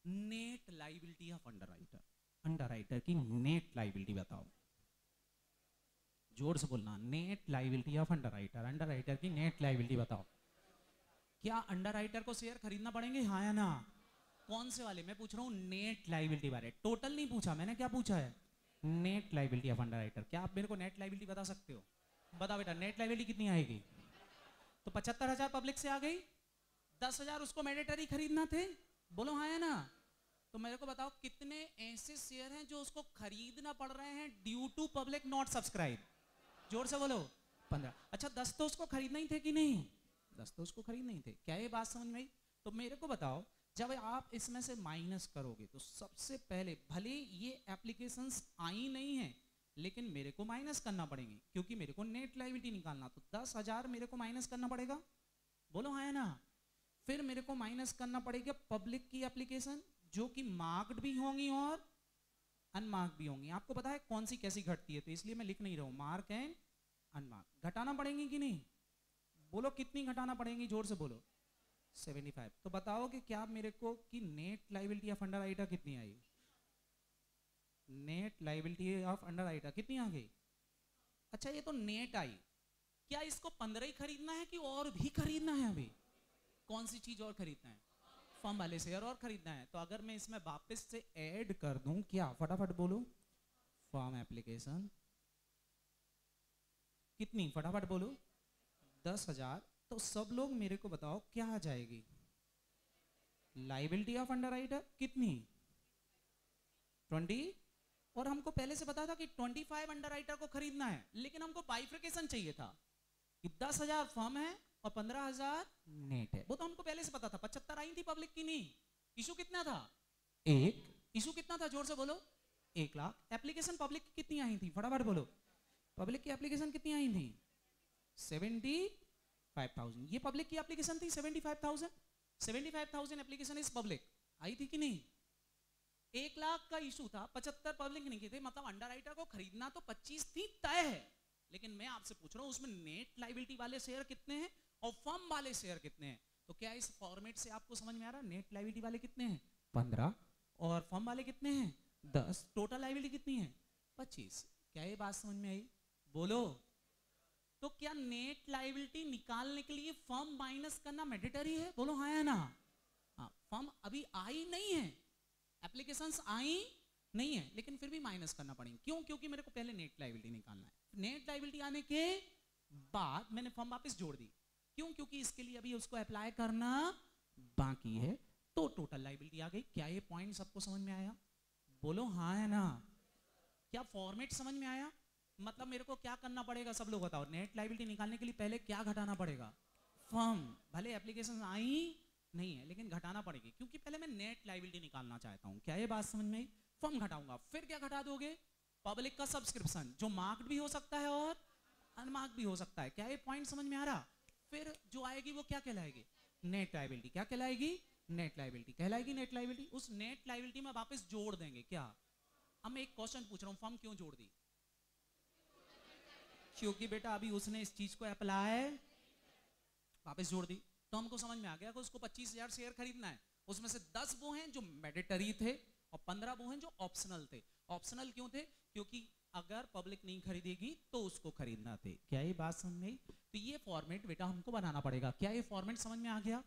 Net liability of underwriter underwriter की नेट लाइबिलिटी बताओ। ज़ोर से बोलना। Net liability of underwriter underwriter की नेट लाइबिलिटी बताओ। क्या अंडर राइटर को शेयर खरीदना पड़ेंगे? हाँ या ना? कौन से वाले? मैं पूछ रहा हूँ नेट लाइबिलिटी बारे टोटल नहीं पूछा, मैंने क्या पूछा है? Net liability of underwriter क्या आप मेरे को नेट लाइबिलिटी बता सकते हो? बता बेटा नेट लाइबिलिटी कितनी आएगी? तो पचहत्तर हज़ार पब्लिक से आ गई। दस हज़ार उसको मैंडेटरी खरीदना थे। बोलो हाँ है ना? तो मेरे को बताओ, कितने ऐसे शेयर हैं जो उसको खरीदना पड़ रहे हैं due to public not subscribe ज़ोर से बोलो। पंद्रह। अच्छा दस तो उसको खरीदना ही थे कि नहीं? दस तो उसको खरीदना ही थे। क्या ये बात समझ में आई? तो मेरे को बताओ जब आप इसमें से माइनस करोगे तो सबसे पहले, भले ये एप्लीकेशंस आई नहीं है, लेकिन मेरे को माइनस करना पड़ेंगे, क्योंकि मेरे को नेट लाइबिलिटी निकालना तो दस हज़ार मेरे को माइनस करना पड़ेगा। बोलो हाँ ना? फिर मेरे को माइनस करना पड़ेगा पब्लिक की एप्लीकेशन जो कि मार्क्ड भी होंगी और अनमार्क भी होंगी। आपको पता है कौन सी कैसी घटती है तो इसलिए मैं लिख नहीं रहा हूँ मार्क एंड अनमार्क घटाना पड़ेंगी कि नहीं? बोलो, कितनी घटाना पड़ेंगी, ज़ोर से बोलो। 75 तो बताओ कि क्या मेरे को कि net liability of underwriter कितनी आई? Net liability of underwriter कितनी आ गई? अच्छा ये तो नेट आई। क्या इसको पंद्रह ही खरीदना है कि और भी खरीदना है अभी? कौन सी चीज़ और खरीदना है? फॉर्म वाले शेयर और खरीदना है। तो अगर मैं इसमें वापस से ऐड कर दूँ, क्या फटाफट बोलो? फॉर्म एप्लीकेशन कितनी? फटाफट बोलो? दस हज़ार। तो सब लोग मेरे को बताओ क्या आ जाएगी? लाइबिलिटी ऑफ़ अंडर राइटर कितनी? ट्वेंटी और हमको पहले से पता था कि ट्वेंटी फाइव अंडर को खरीदना है लेकिन हमको बाइफ्रिकेशन चाहिए था कि दस हज़ार फर्म है और पंद्रह हज़ार नेट है। वो तो हमको पहले से पता था पचहत्तर आई थी पब्लिक की नहीं। इशू कितना था? एक। इशू कितना था? ज़ोर से बोलो। एक लाख। एप्लीकेशन पब्लिक की कितनी आई थी? फटाफट बोलो। पब्लिक की एप्लीकेशन कितनी आई थी? सेवेंटी फाइव थाउज़ेंड ये पब्लिक की एप्लीकेशन थी seventy five thousand seventy five thousand application is public आई थी कि नहीं? एक लाख का इशू था, पचहत्तर पब्लिक नहीं थे मतलब अंडर को खरीदना तो पच्चीस थी, तय है। लेकिन मैं आपसे पूछ रहा हूँ, उसमें नेट लाइबिलिटी वाले शेयर कितने हैं और फर्म वाले शेयर कितने हैं? तो क्या इस फॉर्मेट से आपको समझ में आ रहा है नेट लाइबिलिटी वाले कितने हैं? पंद्रह। और फर्म वाले कितने हैं? दस। टोटल लाइबिलिटी कितनी है? पच्चीस। क्या ये बात समझ में आई? बोलो। तो क्या नेट लाइबिलिटी निकालने के लिए फर्म माइनस करना मैंडेटरी है? बोलो हाँ या ना? हाँ फर्म अभी आई नहीं है। एप्लीकेशन आई नहीं है, लेकिन फिर भी माइनस करना पड़ेगा। क्यों? क्योंकि मेरे को पहले नेट लाइबिलिटी निकालना है। नेट लाइबिलिटी आने के बाद मैंने फॉर्म वापस जोड़ दी। क्यों? क्योंकि इसके लिए अभी उसको अप्लाई करना बाकी है। तो टोटल लाइबिलिटी आ गई। क्या ये पॉइंट सबको समझ में आया? बोलो हाँ है ना? क्या फॉर्मेट समझ में आया? मतलब मेरे को क्या करना पड़ेगा सब लोग बताओ। नेट लाइबिलिटी निकालने के लिए पहले क्या घटाना पड़ेगा? फॉर्म भले एप्लीकेशन आई नहीं है, लेकिन घटाना पड़ेगी। क्योंकि पहले मैं नेट लाइबिलिटी निकालना चाहता हूँ। क्या ये बात समझ में फॉर्म घटाऊँगा। फिर क्या घटा दोगे? पब्लिक का सब्सक्रिप्शन जो मार्क्ड भी हो सकता है और अनमार्क भी हो सकता है। क्या ये पॉइंट समझ में आ रहा? फिर जो आएगी वो क्या कहलाएगी? नेट लाइबिलिटी क्या कहलाएगी? नेट लाइबिलिटी कहलाएगी नेट लाइबिलिटी उस नेट लाइबिलिटी में वापस जोड़ देंगे। क्या? अब मैं एक क्वेश्चन पूछ रहा हूँ। फॉर्म क्यों जोड़ दी? क्योंकि बेटा अभी उसने इस चीज़ को अप्लाई वापस जोड़ दी। तो हमको समझ में आ गया कि उसको पच्चीस हज़ार शेयर खरीदना है। उसमें से दस वो हैं जो मैडेटरी थे और पंद्रह वो हैं जो ऑप्शनल थे। ऑप्शनल क्यों थे? क्योंकि अगर पब्लिक नहीं खरीदेगी तो उसको खरीदना थे। क्या ये बात समझ में तो ये फॉर्मेट बेटा हमको बनाना पड़ेगा। क्या ये फॉर्मेट समझ में आ गया?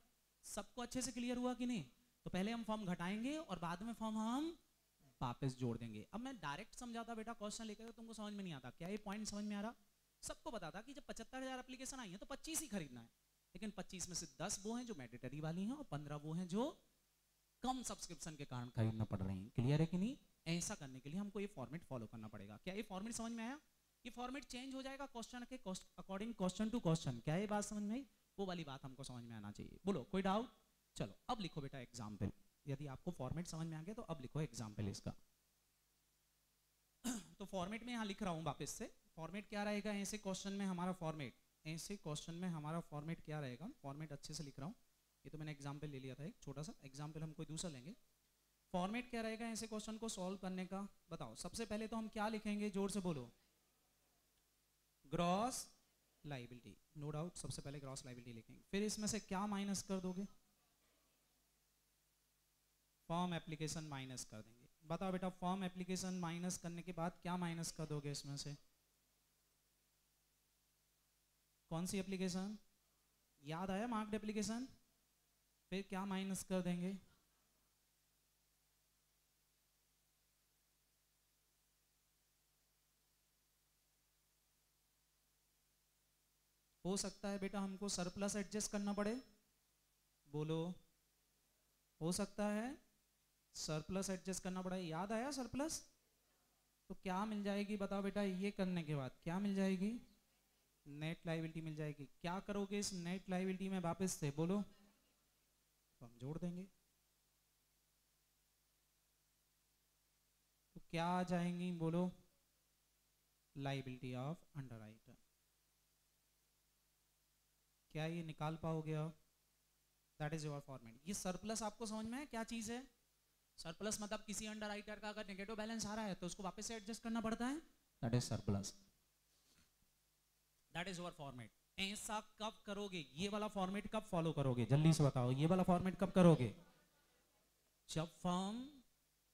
सबको अच्छे से क्लियर हुआ कि नहीं? तो पहले हम फॉर्म घटाएँगे और बाद में फॉर्म हम वापस जोड़ देंगे। अब मैं डायरेक्ट समझाता बेटा क्वेश्चन लेकर तुमको समझ में नहीं आता। क्या ये पॉइंट समझ में आ रहा? सबको बता था कि जब पचहत्तर हज़ार एप्लीकेशन आई है तो पच्चीस ही खरीदना है। लेकिन पच्चीस में से दस वो हैं जो मैंडेटरी वाली हैं और पंद्रह वो हैं जो कम सब्सक्रिप्शन के कारण खरीदना पड़ रही हैं। क्लियर है कि नहीं? ऐसा करने के लिए हमको ये फॉर्मेट फॉलो करना पड़ेगा। क्या ये फॉर्मेट समझ में आया? ये फॉर्मेट चेंज हो जाएगा क्वेश्चन के अकॉर्डिंग क्वेश्चन टू क्वेश्चन क्या ये बात समझ में आई? वो वाली बात हमको समझ में आना चाहिए। बोलो, कोई डाउट चलो, अब लिखो बेटा एग्ज़ाम्पल यदि आपको फॉर्मेट समझ में आ गया तो अब लिखो एग्ज़ाम्पल इसका। तो फॉर्मेट में यहाँ लिख रहा हूँ वापस से। फॉर्मेट क्या रहेगा? ऐसे क्वेश्चन में हमारा फॉर्मेट ऐसे क्वेश्चन में हमारा फॉर्मेट क्या रहेगा? फॉर्मेट अच्छे से लिख रहा हूँ। ये तो मैंने एग्ज़ाम्पल ले लिया था एक छोटा सा। एग्ज़ाम्पल हम कोई दूसरा लेंगे। फॉर्मेट क्या रहेगा ऐसे क्वेश्चन को सॉल्व करने का? बताओ। सबसे पहले तो हम क्या लिखेंगे? ज़ोर से बोलो। ग्रॉस लाइबिलिटी नो डाउट सबसे पहले ग्रॉस लाइबिलिटी लिखेंगे। फिर इसमें से क्या माइनस कर दोगे? फॉर्म एप्लीकेशन माइनस कर देंगे। बताओ बेटा फॉर्म एप्लीकेशन माइनस करने के बाद क्या माइनस कर दोगे इसमें से? कौन सी एप्लीकेशन याद आया मार्क्ड एप्लीकेशन फिर क्या माइनस कर देंगे? हो सकता है बेटा हमको सरप्लस एडजस्ट करना पड़े। बोलो। हो सकता है सरप्लस एडजस्ट करना पड़ा। याद आया सरप्लस तो क्या मिल जाएगी बताओ बेटा, ये करने के बाद क्या मिल जाएगी? नेट लाइबिलिटी मिल जाएगी। क्या करोगे इस नेट लाइबिलिटी में वापस से? बोलो। तो हम जोड़ देंगे। तो क्या आ जाएँगी? बोलो। लाइबिलिटी ऑफ़ अंडर क्या ये निकाल पाओगे आप? दैट इज़ योर फॉर्मेट ये सरप्लस आपको समझ में है क्या चीज़ है? सरप्लस मतलब किसी अंडर राइटर का अगर नेगेटिव बैलेंस आ रहा है तो उसको वापस से एडजस्ट करना पड़ता है? That is surplus that is your format ऐसा कब करोगे? ये वाला फॉर्मेट कब फॉलो करोगे? जल्दी से बताओ ये वाला फॉर्मेट कब करोगे? जब फर्म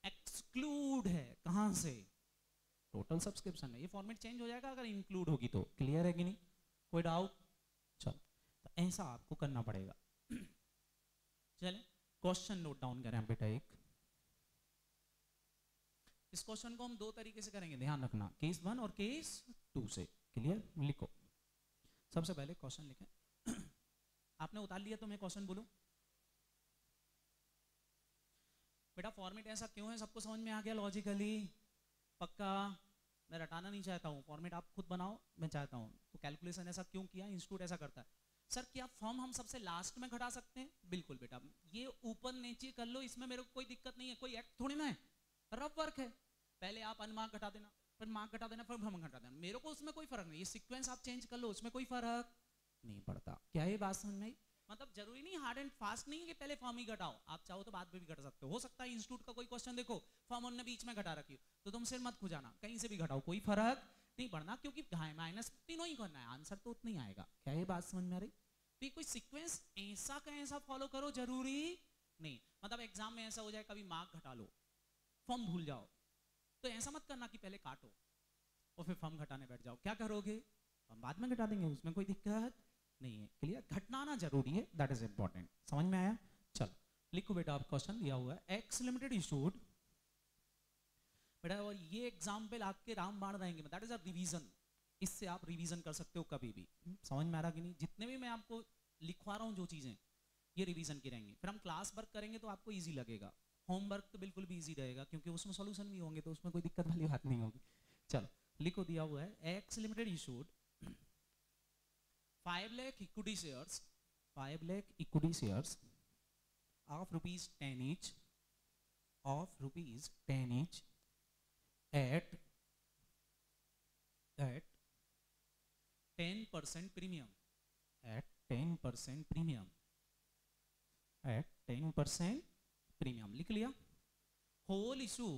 एक्सक्लूड है कहाँ से? टोटल सब्सक्रिप्शन है। ये फॉर्मेट चेंज हो जाएगा अगर इंक्लूड होगी तो। क्लियर है कि नहीं? कोई डाउट चलो। तो ऐसा आपको करना पड़ेगा। चले। क्वेश्चन नोट डाउन करें बेटा एक। इस क्वेश्चन को हम दो तरीके से करेंगे, ध्यान रखना। केस वन और केस टू से। क्लियर लिखो। सबसे पहले क्वेश्चन लिखें। आपने उतार लिया तो मैं क्वेश्चन बोलूँ? बेटा फॉर्मेट ऐसा क्यों है? सबको समझ में आ गया लॉजिकली पक्का? मैं रटाना नहीं चाहता हूँ। फॉर्मेट आप खुद बनाओ, मैं चाहता हूँ। तो कैलकुलेशन ऐसा क्यों किया? इंस्टीट्यूट ऐसा करता है। सर क्या फॉर्म हम सबसे लास्ट में घटा सकते हैं? बिल्कुल बेटा। ये ऊपर नीचे कर लो, इसमें मेरे को कोई दिक्कत नहीं है। कोई एक्ट थोड़ी ना है। रफ वर्क है। पहले आप अनुमान घटा देना, फिर मार्क घटा देना, फिर भ्रमण घटा देना। मेरे को उसमें कोई फ़र्क नहीं ये सीक्वेंस आप चेंज कर लो, उसमें कोई फ़र्क नहीं पड़ता। क्या ये बात समझ में मतलब ज़रूरी नहीं हार्ड एंड फास्ट नहीं है कि पहले फॉर्म ही घटाओ। आप चाहो तो बाद में भी घटा सकते हो। हो सकता है इंस्टीट्यूट का कोई क्वेश्चन देखो फॉर्म उन्होंने बीच में घटा रखी तो तुम सिर मत खुजाना, कहीं से भी घटाओ, कोई फ़र्क नहीं पड़ना, क्योंकि माइनस तीनों ही करना है आंसर तो उतना ही आएगा। क्या ये बात समझ में आ रही? तो कोई सीक्वेंस ऐसा का ऐसा फॉलो करो, ज़रूरी नहीं। मतलब एग्ज़ाम में ऐसा हो जाए, कभी मार्क घटा लो फॉर्म भूल जाओ। तो ऐसा मत करना कि पहले काटो और फिर फॉर्म घटाने बैठ जाओ। क्या करोगे? हम बाद में घटा देंगे, उसमें कोई दिक्कत नहीं है। क्लियर? घटनाना ज़रूरी है। दैट इज़ इंपॉर्टेंट समझ में आया? चलो, लिखो बेटा आप क्वेश्चन दिया हुआ है। एक्स लिमिटेड इशूड बेटा, और ये एग्ज़ाम्पल आपके राम बाण रहेंगे दैट इज़ अ रिवीजन इससे आप रिवीजन कर सकते हो कभी भी। समझ में आ रहा कि नहीं? जितने भी मैं आपको लिखवा रहा हूँ जो चीज़ें, ये रिवीजन की रहेंगी। फिर हम क्लास वर्क करेंगे तो आपको ईजी लगेगा। होमवर्क तो बिल्कुल भी ईजी रहेगा, क्योंकि उसमें सोल्यूशन भी होंगे तो उसमें कोई दिक्कत वाली बात नहीं होगी। चलो, लिखो दिया हुआ है X limited issued five lakh equity shares five lakh equity shares of rupees ten each of rupees ten each at at 10% premium, at 10% premium, at 10% premium लिख लिया whole issue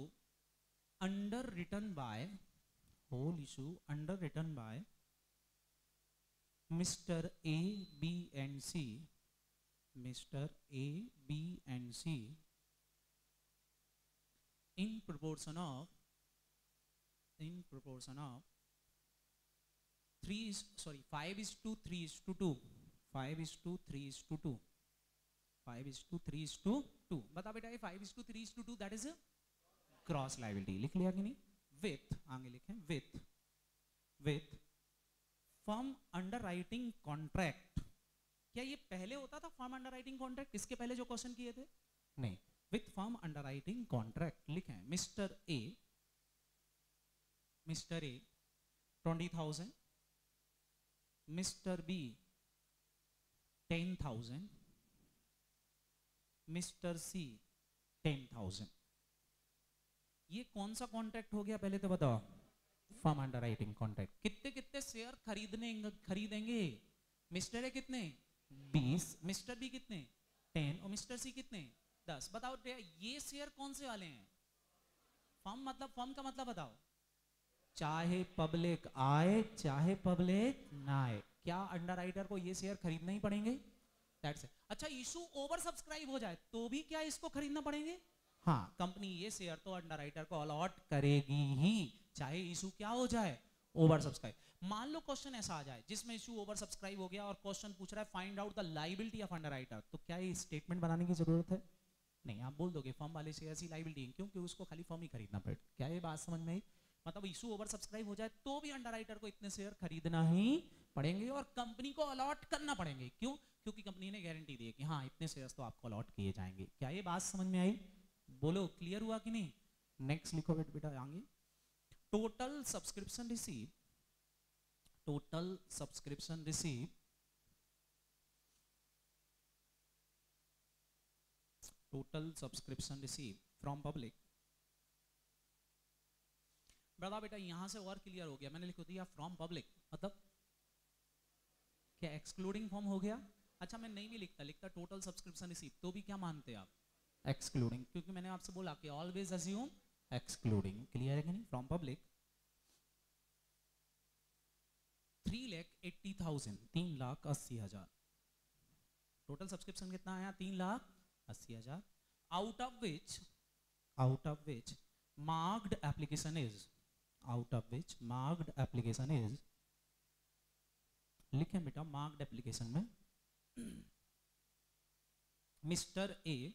under written by whole issue under written by Mr. A, B and C Mr. A, B and C in proportion of in proportion of three sorry five is to three is to two five is to three is to two five is to three is to two बता बेटा ये five is to three is to two that is gross liability लिख लिया कि नहीं with आगे लिखे with with firm underwriting contract क्या ये पहले होता था फर्म अंडर राइटिंग कॉन्ट्रैक्ट इसके पहले जो क्वेश्चन किए थे नहीं with firm underwriting contract लिखे mister A mister A twenty thousand mister B ten thousand mister C, ten thousand. ये कौन सा कॉन्ट्रैक्ट हो गया? पहले तो बताओ। फॉर्म अंडर राइटिंग कॉन्ट्रैक्ट कितने कितने शेयर खरीदने, खरीदेंगे? मिस्टर ए कितने? बीस। मिस्टर बी कितने? टेन। और मिस्टर सी कितने? दस। बताओ ये शेयर कौन से वाले हैं? फॉर्म मतलब फॉर्म का मतलब बताओ। चाहे पब्लिक आए, चाहे पब्लिक ना आए। क्या अंडर को ये शेयर खरीदना ही पड़ेंगे? दैट्स अच्छा इशू ओवर सब्सक्राइब हो जाए तो भी क्या इसको खरीदना पड़ेंगे? हाँ। कंपनी ये शेयर तो अंडर राइटर को अलॉट करेगी ही चाहे इशू क्या हो जाए ओवर सब्सक्राइब मान लो क्वेश्चन ऐसा आ जाए जिसमें इशू ओवर सब्सक्राइब हो गया और क्वेश्चन पूछ रहा है find out the liability of underwriter तो क्या ये स्टेटमेंट बनाने की ज़रूरत है? नहीं आप बोल दोगे फॉर्म वाले शेयर की लाइबिलिटी क्योंकि उसको खाली फॉर्म ही खरीदना पड़े। क्या ये बात समझ में आई? मतलब इशू ओवर सब्सक्राइब हो जाए तो भी अंडर को इतने शेयर खरीदना ही पड़ेंगे और कंपनी को अलॉट करना पड़ेंगे। क्यों? क्योंकि कंपनी ने गारंटी दी है कि हाँ इतने शेयर्स तो आपको अलॉट किए जाएँगे। क्या ये बात समझ में आई? बोलो क्लियर हुआ कि नहीं? नेक्स्ट लिखो बेटा बेटा, आगे। Total subscription receive total subscription received total subscription received from public. बड़ा बेटा, यहाँ से और क्लियर हो गया। मैंने लिख दिया फ्रॉम पब्लिक मतलब क्या एक्सक्लूडिंग फॉर्म हो गया? अच्छा मैं नहीं भी लिखता लिखता टोटल सब्सक्रिप्शन रिसीव तो भी क्या मानते आप? एक्सक्लूडिंग क्योंकि मैंने आपसे बोला कि ऑलवेज अज्यूम एक्सक्लूडिंग क्लियर है कि नहीं? From public three lakh eighty thousand तीन लाख अस्सी हज़ार. टोटल सब्सक्रिप्शन कितना आया? तीन लाख अस्सी हज़ार. Out of which out of which marked application is out of which marked application is लिखें बेटा मार्क्ड एप्लीकेशन में mister A,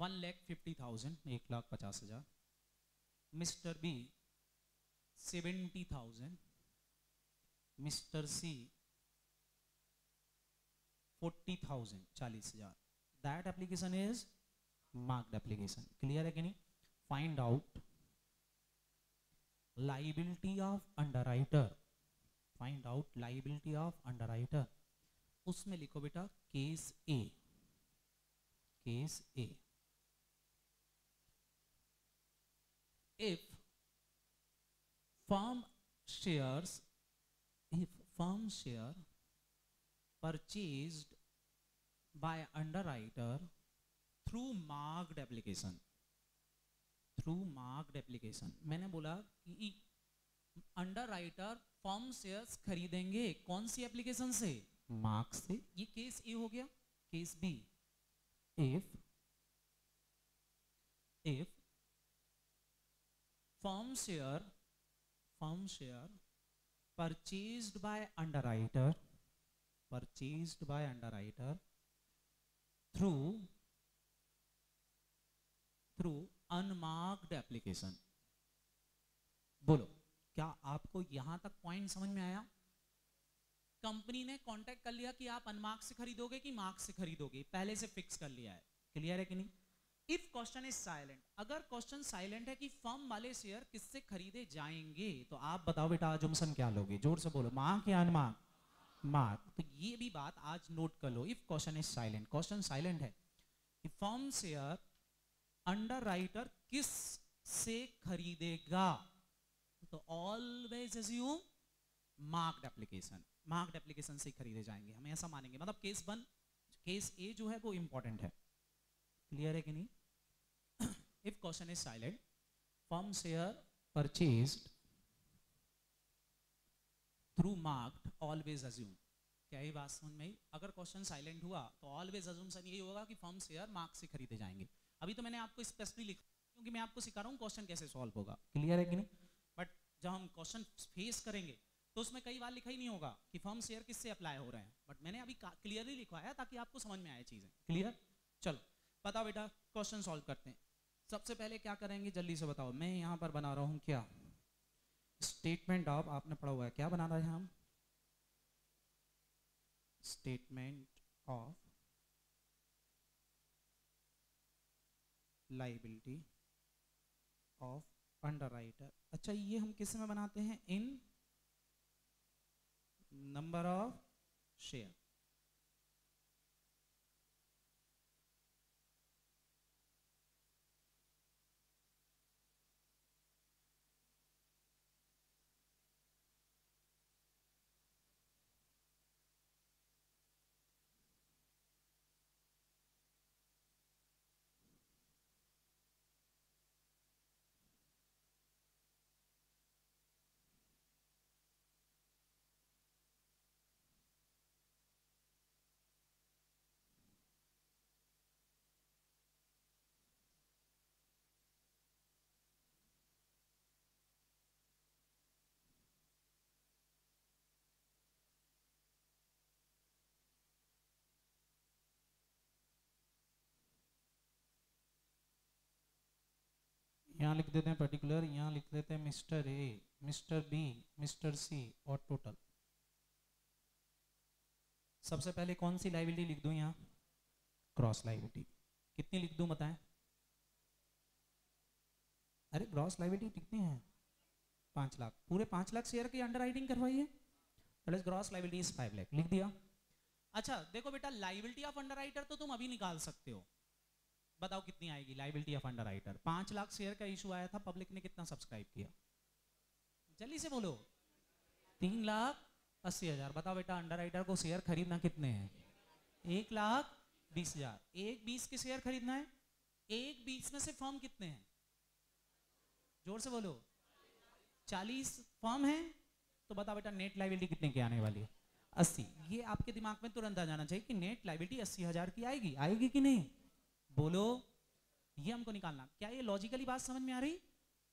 one lakh fifty thousand, एक लाख पचास हज़ार। Mister B, seventy thousand. Mister C, forty thousand, चालीस हज़ार। That application is marked application clear है कि नहीं? Find out liability of underwriter. Find out liability of underwriter उसमें लिखो बेटा case A case A if firm shares if firm share purchase by underwriter through marked application through marked application मैंने बोला कि underwriter form shares खरीदेंगे कौन सी application से? मार्क से। ये केस ए हो गया case B. If if firm share firm share purchased by underwriter purchased by underwriter through through unmarked application बोलो। क्या आपको यहाँ तक पॉइंट समझ में आया? कंपनी ने कांटेक्ट कर लिया कि आप अनमार्क से खरीदोगे कि मार्क से खरीदोगे? पहले से फिक्स कर लिया है। क्लियर है कि नहीं? इफ़ क्वेश्चन इज़ साइलेंट अगर क्वेश्चन साइलेंट है कि फर्म वाले शेयर किससे खरीदे जाएँगे तो आप बताओ बेटा जुमसन क्या लोगे? ज़ोर से बोलो मार्क या अनमार्क मार्क तो ये भी बात आज नोट कर लो if question is silent question silent है कि फर्म शेयर अंडर राइटर किस से खरीदेगा? तो always assume marked application marked application से खरीदे जाएँगे, हम ऐसा मानेंगे। मतलब केस वन केस ए जो है वो इंपॉर्टेंट है। क्लियर है कि नहीं? If question is silent firm share purchase through marked always assume क्या ये बात समझ में अगर क्वेश्चन साइलेंट हुआ तो ऑलवेज अज्यूम यही होगा कि फर्म शेयर मार्क से खरीदे जाएँगे। अभी तो मैंने आपको स्पेशली लिखा, क्योंकि मैं आपको सिखा रहा हूँ क्वेश्चन कैसे सॉल्व होगा। क्लियर है कि नहीं? जब हम क्वेश्चन फेस करेंगे तो उसमें कई बार लिखा ही नहीं होगा कि फर्म शेयर किससे अप्लाई हो रहे हैं। बट मैंने अभी क्लियरली लिखवाया ताकि आपको समझ में आए चीज़ें। क्लियर चलो, बताओ बेटा क्वेश्चन सॉल्व करते हैं। सबसे पहले क्या करेंगे? जल्दी से बताओ। मैं यहाँ पर बना रहा हूँ क्या? स्टेटमेंट ऑफ़ आपने पढ़ा हुआ है। क्या बना रहे हैं हम? Statement of liability of underwriter अच्छा ये हम किसमें बनाते हैं? इन नंबर ऑफ़ शेयर यहाँ लिख देते हैं पर्टिकुलर यहाँ लिख देते हैं mister A mister B mister C और टोटल सबसे पहले कौन सी लाइबिलिटी लिख दूँ यहाँ? क्रॉस लाइबिलिटी कितनी लिख दूँ बताएँ? अरे क्रॉस लाइबिलिटी कितनी है? पाँच लाख. पूरे पाँच लाख शेयर की अंडर राइटिंग करवाई है gross liability is five lakh लिख दिया. अच्छा देखो बेटा लाइबिलिटी ऑफ़ अंडर तो तुम अभी निकाल सकते हो. बताओ कितनी आएगी? लाइबिलिटी ऑफ़ अंडर राइटर पाँच लाख शेयर का इशू आया था पब्लिक ने कितना सब्सक्राइब किया? जल्दी से बोलो। तीन लाख अस्सी हज़ार। बताओ बेटा अंडर राइटर को शेयर खरीदना कितने हैं? एक लाख बीस हज़ार। एक बीस के शेयर खरीदना है? एक बीस में से फॉर्म कितने हैं? ज़ोर से बोलो। चालीस फॉर्म है? तो बताओ बेटा नेट लाइबिलिटी कितने की आने वाली है? अस्सी। ये आपके दिमाग में तुरंत आ जाना चाहिए कि नेट लाइबिलिटी अस्सी हज़ार की आएगी। आएगी कि नहीं? बोलो, ये हमको निकालना। क्या ये लॉजिकली बात समझ में आ रही?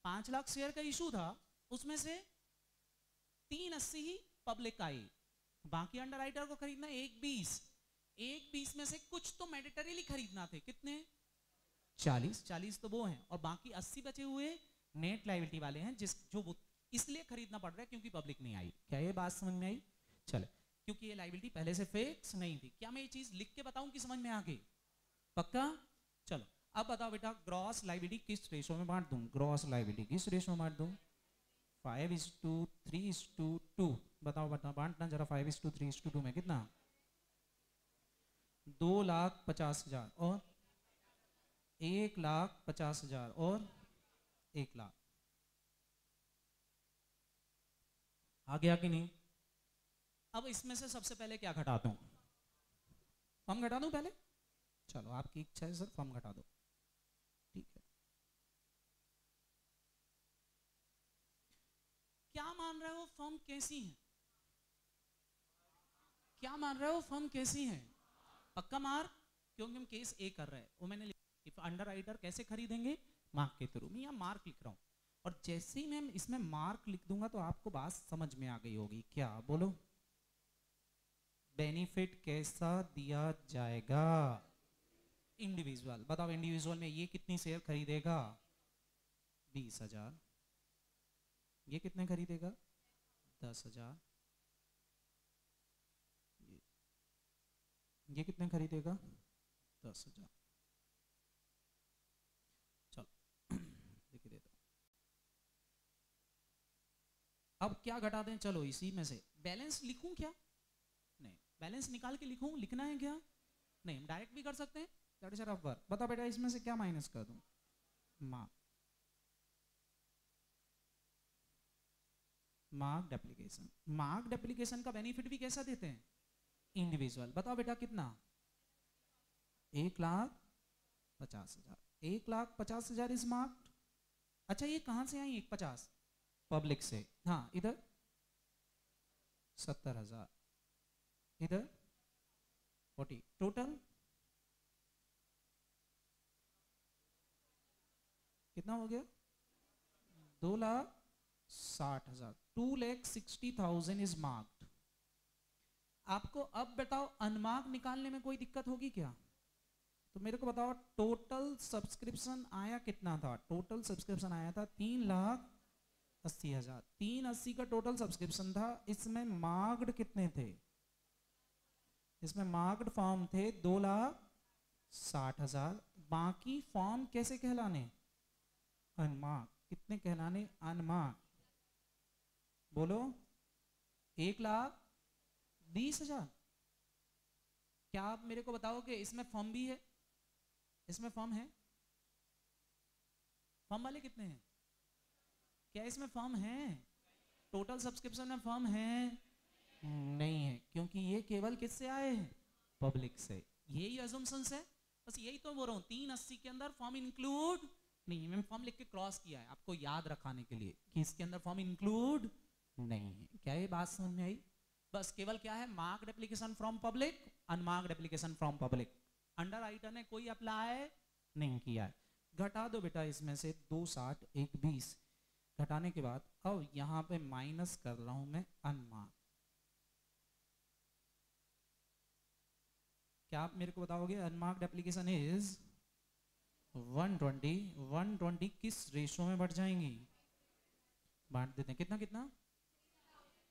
पाँच लाख शेयर का इशू था, उसमें से तीन अस्सी ही पब्लिक आई बाकी अंडर राइटर को खरीदना एक बीस। एक बीस में से कुछ तो मैंडेटरीली खरीदना थे। कितने? चालीस। चालीस तो वो हैं। और बाकी अस्सी बचे हुए नेट लाइबिलिटी वाले हैं, जिस, जो वो इसलिए खरीदना पड़ रहा है क्योंकि पब्लिक नहीं आई। क्या ये बात समझ में आई? चले, क्योंकि ये लाइबिलिटी पहले से फिक्स नहीं थी। क्या मैं ये चीज़ लिख के बताऊँ कि समझ में आ गई पक्का? चलो, अब बताओ बेटा ग्रॉस लाइबिलिटी किस रेशो में बांट दूँ? ग्रॉस लाइबिलिटी किस रेशो में बांट दूँ? Five is to three is to two बताओ बताओ बांटना जरा five is to three is to two में कितना? दो लाख पचास हज़ार और एक लाख पचास हज़ार और एक लाख। आ गया कि नहीं। अब इसमें से सबसे पहले क्या घटाता हूँ? फॉर्म घटा दूँ पहले? चलो, आपकी इच्छा है सर, फॉर्म घटा दो। ठीक है। क्या मान रहे हो फॉर्म कैसी है? क्या मान रहे हो फॉर्म कैसी है? पक्का मार, क्योंकि हम केस ए कर रहे हैं। वो मैंने इफ़ अंडर राइटर कैसे खरीदेंगे? मार्क के थ्रू। मैं यहाँ मार्क लिख रहा हूँ। और जैसे ही मैं इसमें मार्क लिख दूँगा तो आपको बात समझ में आ गई होगी। क्या? बोलो। बेनिफिट कैसा दिया जाएगा? इंडिविजुअल बताओ इंडिविजुअल में ये कितनी शेयर खरीदेगा? बीस हज़ार। ये कितने खरीदेगा? दस हज़ार। ये, ये कितने खरीदेगा? दस हज़ार। चलो अब क्या घटा दें? चलो इसी में से। बैलेंस लिखूं क्या? नहीं। बैलेंस निकाल के लिखूं? लिखना है क्या? नहीं हम डायरेक्ट भी कर सकते हैं। दैट इज़ ऑफ़ वर्क बता बेटा इसमें से क्या माइनस कर दूँ? Mark marked application marked application का बेनिफिट भी कैसा देते हैं? इंडिविजुअल बताओ बेटा कितना? एक लाख पचास हज़ार. एक लाख पचास हज़ार इज़ मार्क्ड अच्छा ये कहाँ से आई? एक पचास? पब्लिक से. हाँ इधर. सत्तर हज़ार. इधर. फोर्टी. टोटल कितना हो गया? दो लाख साठ हज़ार। Two lakh sixty thousand is marked. आपको अब बताओ, अनमार्क निकालने में कोई दिक्कत होगी क्या? तो मेरे को बताओ टोटल सब्सक्रिप्शन आया कितना था? टोटल सब्सक्रिप्शन आया था तीन लाख अस्सी हज़ार। तीन अस्सी का टोटल सब्सक्रिप्शन था। इसमें मार्क्ड कितने थे? इसमें मार्क्ड फॉर्म थे दो लाख साठ हज़ार। बाकी फॉर्म कैसे कहलाने? अनमार्क कितने कहलाने? अनमार्क बोलो, एक लाख बीस हज़ार। क्या आप मेरे को बताओगे, इसमें फॉर्म भी है? इसमें फॉर्म है? फॉर्म वाले कितने हैं? क्या इसमें फॉर्म है? टोटल सब्सक्रिप्शन में फॉर्म है? नहीं है, क्योंकि ये केवल किससे आए हैं? पब्लिक से। यही है। बस यही तो बोल रहा हूँ, तीन अस्सी के अंदर फॉर्म इंक्लूड नहीं, मैंने फॉर्म लिख के क्रॉस किया है आपको याद रखाने के लिए कि इसके अंदर फॉर्म इंक्लूड नहीं है। क्या ये बात समझ में आई? बस केवल क्या है? Marked application from public unmarked application from public underwriter ने कोई अप्लाई नहीं किया है। घटा दो बेटा इसमें से दो साठ, एक बीस। घटाने के बाद, अब यहाँ पे माइनस कर रहा हूँ मैं अनमार्क क्या आप मेरे को बताओगे अनमार्क्ड एप्लीकेशन इज़ 120 120 किस रेशो में बढ़ जाएँगी? बांट देते हैं। कितना कितना?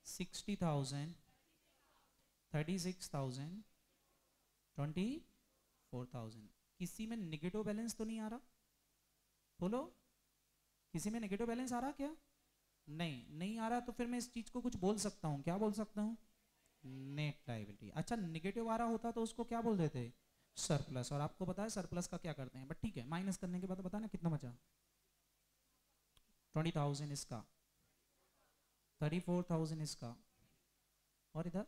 Sixty thousand, thirty six thousand, twenty four thousand. किसी में नेगेटिव बैलेंस तो नहीं आ रहा? बोलो। किसी में नेगेटिव बैलेंस आ रहा क्या? नहीं नहीं आ रहा तो फिर मैं इस चीज़ को कुछ बोल सकता हूँ। क्या बोल सकता हूँ? नेट लाइबिलिटी अच्छा निगेटिव आ रहा होता तो उसको क्या बोल देते? सरप्लस और आपको पता है सरप्लस का क्या करते हैं? बट ठीक है माइनस करने के बाद बता ना कितना बचा? ट्वेंटी थाउज़ेंड इसका। थर्टी फोर थाउज़ेंड इसका। और इधर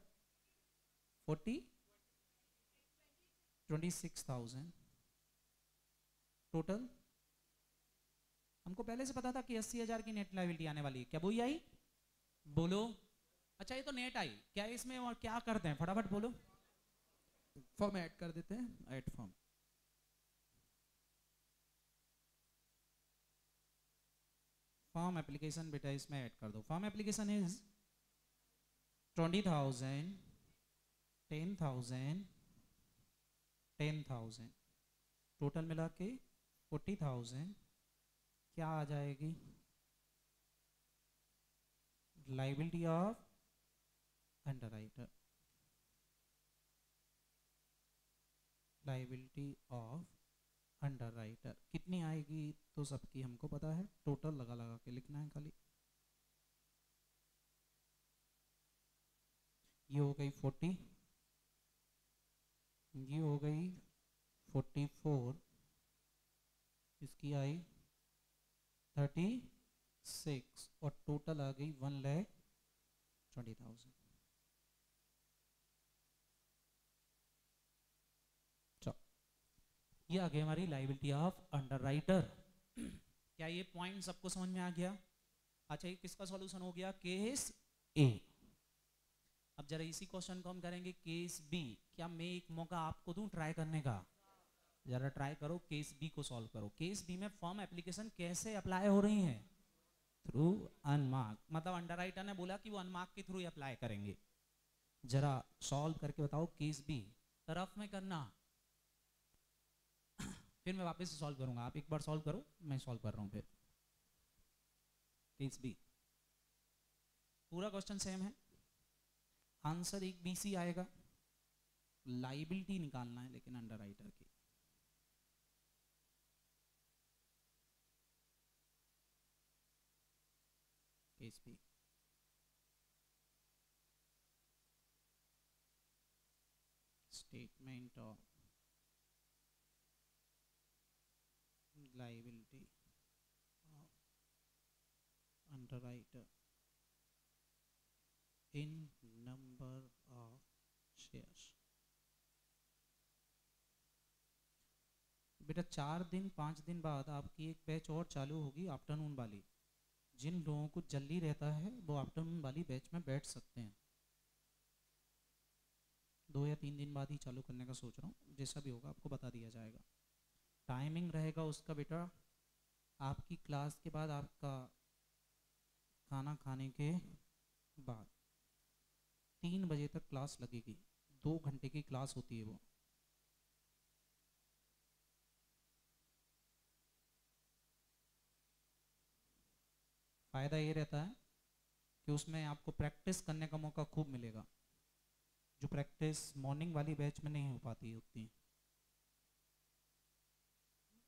forty twenty six thousand total हमको पहले से पता था कि अस्सी हज़ार की नेट लाइबिलिटी आने वाली है। क्या वही आई? बोलो। अच्छा ये तो नेट आई। क्या इसमें और क्या करते हैं? फटाफट बोलो। फॉर्म ऐड कर देते हैं ऐड फॉर्म फॉर्म एप्लीकेशन बेटा इसमें ऐड कर दो। Firm application is twenty thousand ten thousand ten thousand total मिला के फोर्टी थाउज़ेंड क्या आ जाएगी? Liability of underwriter liability of underwriter कितनी आएगी तो सबकी हमको पता है। टोटल लगा लगा के लिखना है खाली। ये हो गई फोर्टी ये हो गई फोर्टी फोर इसकी आई थर्टी सिक्स और टोटल आ गई वन लैख ट्वेंटी थाउज़ेंड ये आ गई हमारी लाइबिलिटी ऑफ़ अंडरराइटर क्या ये पॉइंट सबको समझ में आ गया? अच्छा ये किसका सॉल्यूशन हो गया? केस ए अब जरा इसी क्वेश्चन को हम करेंगे केस बी क्या मैं एक मौका आपको दूँ ट्राई करने का? जरा ट्राई करो केस बी को सॉल्व करो। केस बी में फॉर्म एप्लीकेशन कैसे अप्लाई हो रही है? थ्रू अनमार्क मतलब अंडरराइटर ने बोला कि वो अनमार्क के थ्रू अप्लाई करेंगे। जरा सॉल्व करके बताओ केस बी तरफ़ में करना। फिर मैं वापस से सॉल्व करूँगा। आप एक बार सॉल्व करो, मैं सॉल्व कर रहा हूँ फिर। केस बी पूरा क्वेश्चन सेम है। आंसर एक बी सी आएगा। लाइबिलिटी निकालना है, लेकिन अंडर राइटर की। Case B statement of liability of underwriter. In number of shares. बेटा, चार दिन, पाँच दिन बाद आपकी एक बैच और चालू होगी आफ्टरनून वाली। जिन लोगों को जल्दी रहता है, वो आफ्टरनून वाली बैच में बैठ सकते हैं। दो या तीन दिन बाद ही चालू करने का सोच रहा हूँ। जैसा भी होगा, आपको बता दिया जाएगा। टाइमिंग रहेगा उसका बेटा, आपकी क्लास के बाद आपका खाना खाने के बाद। तीन बजे तक क्लास लगेगी। दो घंटे की क्लास होती है वो। फ़ायदा ये रहता है कि उसमें आपको प्रैक्टिस करने का मौका खूब मिलेगा। जो प्रैक्टिस मॉर्निंग वाली बैच में नहीं हो पाती उतनी।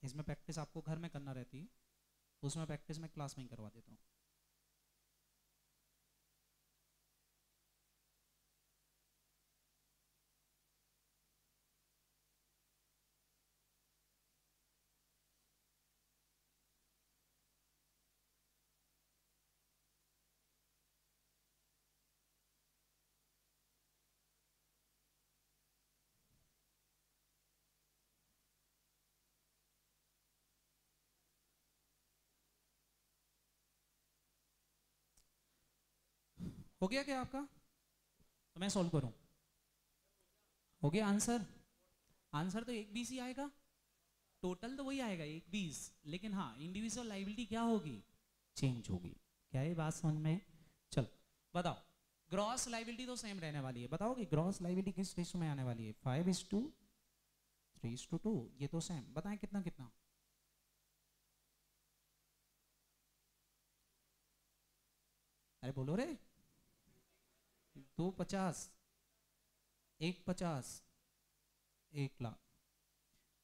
इसमें प्रैक्टिस आपको घर में करना रहती है, उसमें प्रैक्टिस मैं क्लास में ही करवा देता हूँ। हो गया क्या आपका? तो मैं सॉल्व करूँ। हो गया आंसर आंसर तो एक बीस ही आएगा। टोटल तो वही आएगा, एक बीस लेकिन हाँ इंडिविजुअल लाइबिलिटी क्या होगी? चेंज होगी। क्या ये बात समझ में? चल, बताओ। ग्रॉस लाइबिलिटी तो सेम रहने वाली है। बताओगे ग्रॉस लाइबिलिटी किस रेशो में आने वाली है? Five is to three is to two ये तो सेम बताएँ कितना कितना? अरे बोलो रे। दो पचास, एक पचास, एक लाख।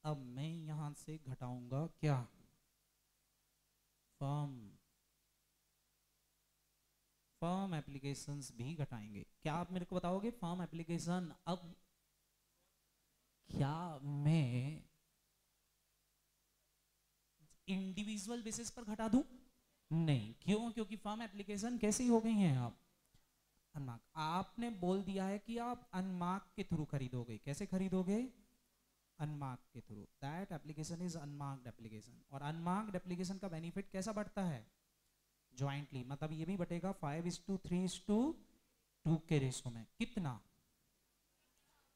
अब मैं यहाँ से घटाऊँगा क्या? फॉर्म। फर्म एप्लीकेशंस भी घटाएँगे। क्या आप मेरे को बताओगे फर्म एप्लीकेशन? अब क्या मैं इंडिविजुअल बेसिस पर घटा दूँ? नहीं। क्यों? क्योंकि फर्म एप्लीकेशन कैसी हो गई हैं आप। अनमार्क। आपने बोल दिया है कि आप अनमार्क के थ्रू खरीदोगे। कैसे खरीदोगे? अनमार्क के through. That application is unmarked application और अनमार्क्ड एप्लीकेशन का बेनिफिट कैसा बढ़ता है? ज्वाइंटली मतलब ये भी बटेगा five is to three is to two के रेशो में। कितना?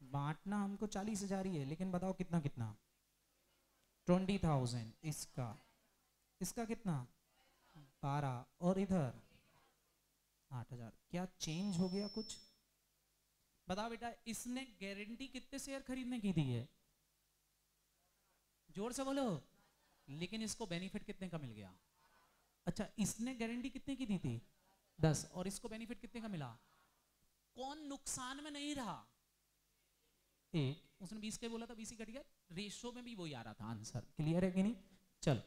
बांटना हमको चालीस हज़ार ही है, लेकिन बताओ कितना कितना? ट्वेंटी थाउज़ेंड इसका। इसका कितना? बारह। और इधर। आठ हज़ार। क्या चेंज हो गया कुछ? बताओ बेटा, इसने गारंटी कितने शेयर खरीदने की दी है? ज़ोर से बोलो। लेकिन इसको बेनिफिट कितने का मिल गया? अच्छा इसने गारंटी कितने की दी थी? दस। और इसको बेनिफिट कितने का मिला? कौन नुकसान में नहीं रहा? एक। उसने बीस के बोला था, बीस ही कट गया रेशो में भी वही आ रहा था आंसर क्लियर है कि नहीं? चलो,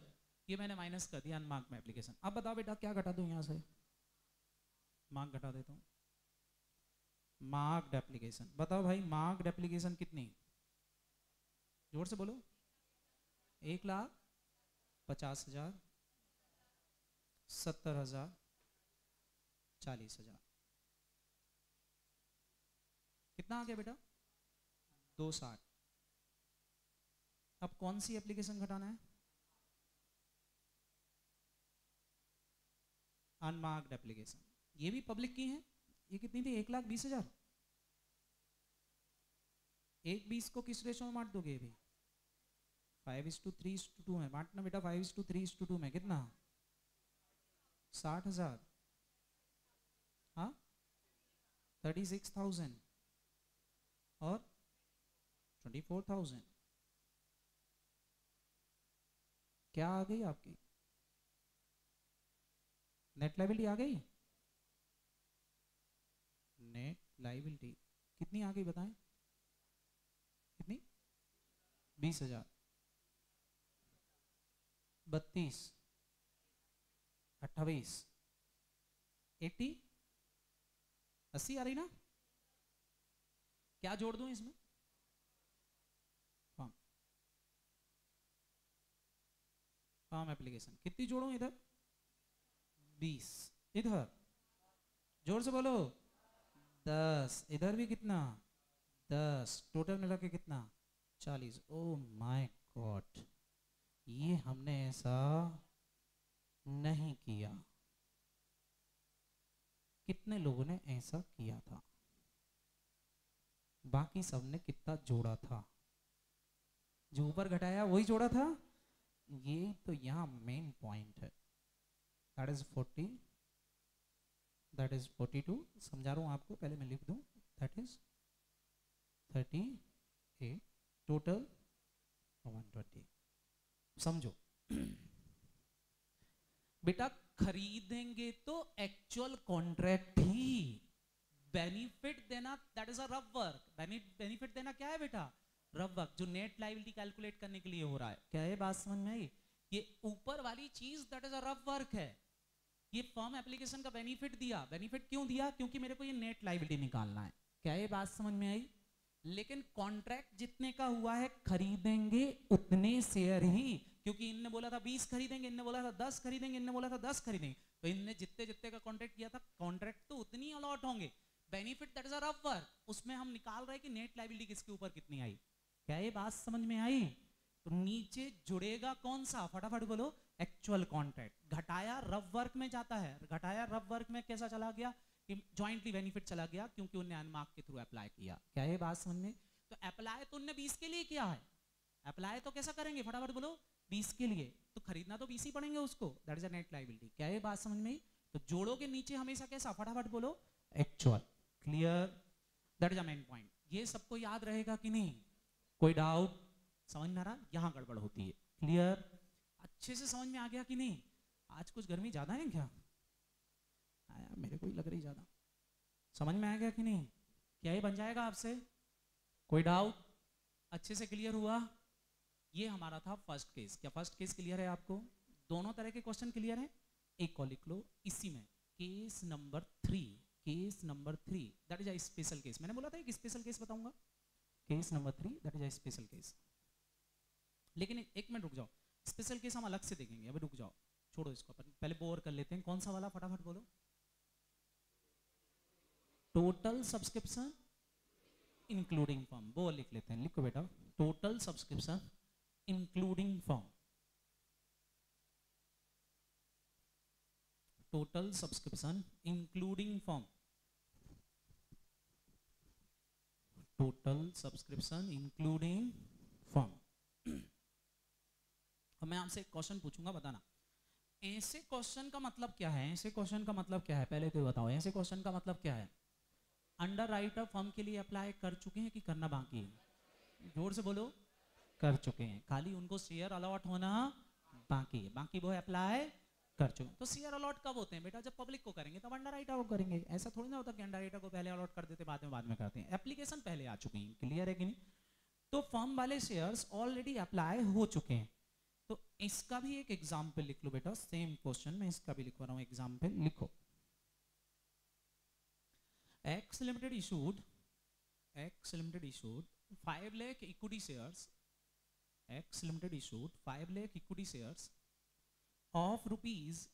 ये मैंने माइनस कर दिया अनमार्क में एप्लीकेशन अब बताओ बेटा, क्या घटा दूँ यहाँ से? मार्क घटा देता हूँ। मार्क्ड एप्लीकेशन बताओ भाई मार्क्ड एप्लीकेशन कितनी? ज़ोर से बोलो। एक लाख पचास हज़ार, सत्तर हज़ार, चालीस हज़ार। कितना आ गया बेटा? दो साठ। अब कौन सी एप्लीकेशन घटाना है? अनमार्क्ड एप्लीकेशन ये भी पब्लिक की है? ये कितनी थी? एक लाख बीस हज़ार। एक बीस को किस रेशो में बांट दोगे ये भी? Five is to three to two में बांटना बेटा five is to three to two में कितना? साठ हज़ार। हाँ? थर्टी सिक्स थाउज़ेंड और? ट्वेंटी फोर थाउज़ेंड क्या आ गई आपकी? नेट लाइबिलिटी आ गई? नेट लाइबिलिटी कितनी आ गई बताएँ? कितनी? बीस हज़ार। बत्तीस। अट्ठाईस एट्टी? अस्सी आ रही ना? क्या जोड़ दूँ इसमें? फॉर्म। फॉर्म एप्लीकेशन कितनी जोड़ू इधर? बीस। इधर। ज़ोर से बोलो। दस, इधर भी कितना? दस टोटल मिला के कितना? चालीस। ओ माय गॉड ये हमने ऐसा नहीं किया। कितने लोगों ने ऐसा किया था? बाकी सबने कितना जोड़ा था? जो ऊपर घटाया, वही जोड़ा था? ये तो यहाँ मेन पॉइंट है। That is forty that is forty two समझा रहा हूँ आपको, पहले मैं लिख दूँ that is thirty eight total one twenty समझो। बेटा, खरीदेंगे तो एक्चुअल कॉन्ट्रैक्ट ही। बेनिफिट देना that is a rough work benefit देना क्या है बेटा? रफ वर्क जो नेट लाइबिलिटी कैलकुलेट करने के लिए हो रहा है। क्या है बात समझ में आई? ये ऊपर वाली चीज़ that is a rough work है। ये फॉर्म एप्लीकेशन का बेनिफिट दिया। बेनिफिट क्यों दिया? क्योंकि मेरे को ये नेट लाइबिलिटी निकालना है। क्या ये बात समझ में आई? लेकिन कॉन्ट्रैक्ट जितने का हुआ है, खरीदेंगे उतने शेयर ही। क्योंकि इनने बोला था बीस खरीदेंगे, इनने बोला था दस खरीदेंगे, इनने बोला था दस खरीदेंगे। तो इनने जितने जितने का कॉन्ट्रैक्ट किया था कॉन्ट्रैक्ट तो उतनी अलॉट होंगे। Benefit that is a work उसमें हम निकाल रहे कि नेट लाइबिलिटी किसके ऊपर कितनी आई। क्या ये बात समझ में आई? तो नीचे जुड़ेगा कौन सा? फटाफट बोलो। एक्चुअल कॉन्ट्रैक्ट घटाया रफ वर्क में जाता है। घटाया रफ वर्क में कैसा चला गया? ज्वाइंटली बेनिफिट चला गया क्योंकि उन्हें अनमार्क के थ्रू अप्लाई किया। क्या ये बात समझ में? तो अप्लाई तो उनने बीस के लिए किया है। अप्लाई तो कैसा करेंगे? फटाफट बोलो। बीस के लिए। तो खरीदना तो बीस ही पड़ेंगे उसको। That is a net liability क्या ये बात समझ में तो जोड़ों के नीचे हमेशा कैसा? फटाफट बोलो। Actual clear that is a main point ये सबको याद रहेगा कि नहीं? कोई डाउट समझ आ रहा? यहाँ गड़बड़ होती है। क्लियर अच्छे से समझ में आ गया कि नहीं? आज कुछ गर्मी ज़्यादा है क्या? आया मेरे को ही लग रही ज़्यादा। समझ में आ गया कि नहीं? क्या ये बन जाएगा आपसे? कोई डाउट अच्छे से क्लियर हुआ? ये हमारा था फ़र्स्ट केस क्या फ़र्स्ट केस क्लियर है आपको? दोनों तरह के क्वेश्चन क्लियर है। एक को लिख लो इसी में। Case number three case number three that is special case मैंने बोला था एक स्पेशल केस बताऊँगा। Case number three that is special case लेकिन एक मिनट रुक जाओ। स्पेशल केस हम अलग से देखेंगे। अभी रुक जाओ। छोड़ो इसको अपन। पहले बोर कर लेते हैं। कौन सा वाला? फटाफट बोलो। टोटल सब्सक्रिप्शन इंक्लूडिंग फॉर्म वो लिख लेते हैं। लिखो बेटा। Total subscription including firm total subscription including firm total subscription, including form अब मैं आपसे एक क्वेश्चन पूछूँगा, बताना। ऐसे क्वेश्चन का मतलब क्या है? ऐसे क्वेश्चन का मतलब क्या है? पहले तो बताओ, ऐसे क्वेश्चन का मतलब क्या है? अंडर राइटर फॉर्म के लिए अप्लाई कर चुके हैं कि करना बाकी है? ज़ोर से बोलो। कर चुके हैं। खाली उनको शेयर अलॉट होना बाकी है। बाकी वो अप्लाई कर चुके हैं। तो शेयर अलॉट कब होते हैं? बेटा, जब पब्लिक को करेंगे, तब अंडर राइटर को करेंगे। ऐसा थोड़ी ना होता कि अंडर राइटर को पहले अलॉट कर देते, बाद में बाद में करते हैं। एप्लीकेशन पहले आ चुके हैं। क्लियर है कि नहीं? तो फॉर्म वाले शेयर्स ऑलरेडी अप्लाई हो चुके हैं। तो इसका भी एक एग्ज़ाम्पल लिख लो बेटा सेम क्वेश्चन में इसका भी लिखवा रहा हूँ एग्ज़ाम्पल लिखो X Limited issued X Limited issued 5 lakh equity shares X Limited issued 5 lakh equity shares of rupees